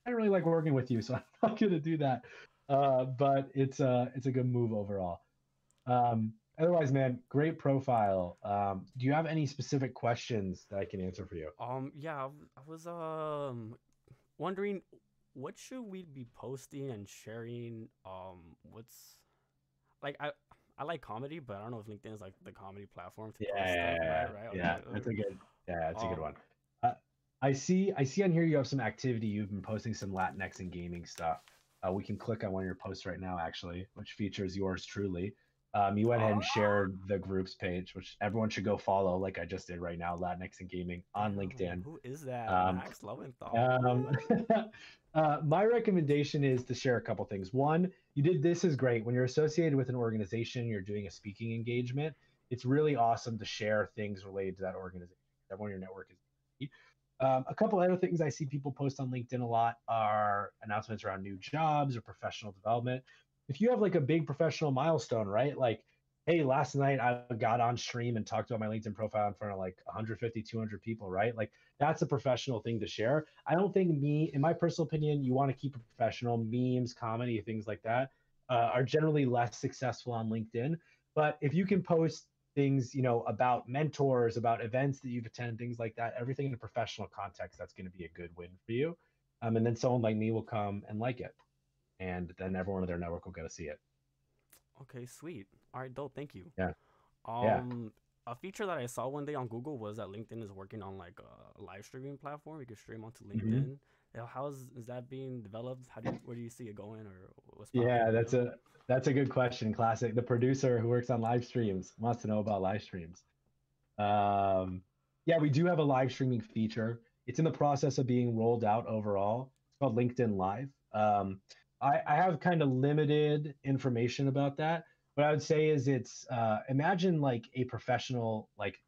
I really like working with you, so I'm not to do that. Uh, but it's a it's a good move overall. Um, otherwise, man, great profile. Um, do you have any specific questions that I can answer for you? Um, yeah, I was um wondering what should we be posting and sharing. Um, what's like I I like comedy, but I don't know if LinkedIn is like the comedy platform to yeah, yeah, stuff, right? right? Yeah, that's a good. Yeah, that's um, a good one. Uh, I see. I see on here you have some activity. You've been posting some Latinx in Gaming stuff. Uh, we can click on one of your posts right now, actually, which features yours truly. Um, you went ahead and shared the groups page, which everyone should go follow, like I just did right now, Latinx in Gaming on LinkedIn. Who is that? Um, Max Lowenthal. Um, uh, my recommendation is to share a couple things. One, you did this is great when you're associated with an organization, you're doing a speaking engagement. It's really awesome to share things related to that organization. Everyone in your network is. Um, a couple other things I see people post on LinkedIn a lot are announcements around new jobs or professional development. If you have like a big professional milestone, right? Like, hey, last night I got on stream and talked about my LinkedIn profile in front of like 150, 200 people, right? Like, that's a professional thing to share. I don't think me, in my personal opinion, you want to keep professional. Memes, comedy, things like that uh, are generally less successful on LinkedIn. But if you can post things you know about mentors about events that you've attended things like that everything in a professional context that's going to be a good win for you um, and then someone like me will come and like it and then everyone in their network will get to see it okay sweet all right dope thank you yeah um yeah. a feature that i saw one day on google was that linkedin is working on like a live streaming platform you can stream onto mm-hmm. linkedin mm-hmm how's is that being developed? How do you, where do you see it going, or what's? Yeah, that's a that's a good question. Classic. The producer who works on live streams wants to know about live streams. Um, yeah, we do have a live streaming feature. It's in the process of being rolled out overall. It's called LinkedIn Live. Um, I, I have kind of limited information about that. What I would say is it's uh, imagine like a professional like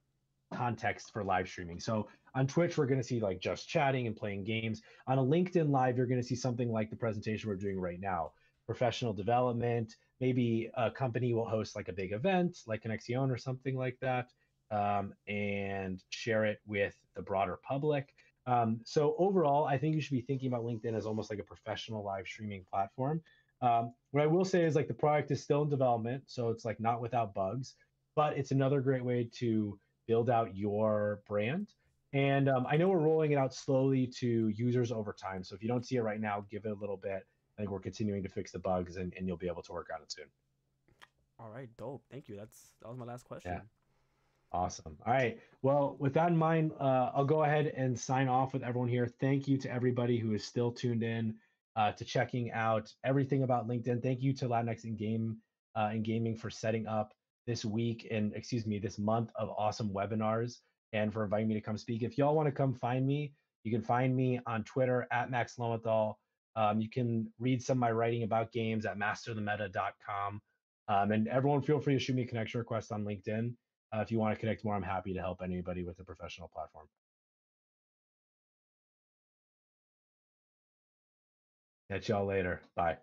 context for live streaming. So on Twitch, we're going to see like just chatting and playing games. On a LinkedIn Live, you're going to see something like the presentation we're doing right now professional development. Maybe a company will host like a big event, like an Conexion or something like that, um, and share it with the broader public. Um, so overall, I think you should be thinking about LinkedIn as almost like a professional live streaming platform. Um, what I will say is like the product is still in development, so it's like not without bugs, but it's another great way to build out your brand. And um, I know we're rolling it out slowly to users over time. So if you don't see it right now, give it a little bit. I think we're continuing to fix the bugs, and, and you'll be able to work on it soon. All right, dope. Thank you. That's that was my last question. Yeah. Awesome. All right. Well, with that in mind, uh, I'll go ahead and sign off with everyone here. Thank you to everybody who is still tuned in uh, to checking out everything about LinkedIn. Thank you to Latinx in Game uh, in Gaming for setting up this week and excuse me this month of awesome webinars and for inviting me to come speak. If y'all want to come find me, you can find me on Twitter at Max Lowenthal. Um, you can read some of my writing about games at masterthemeta.com. Um, and everyone, feel free to shoot me a connection request on LinkedIn. Uh, if you want to connect more, I'm happy to help anybody with a professional platform. Catch y'all later. Bye.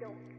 Donkey.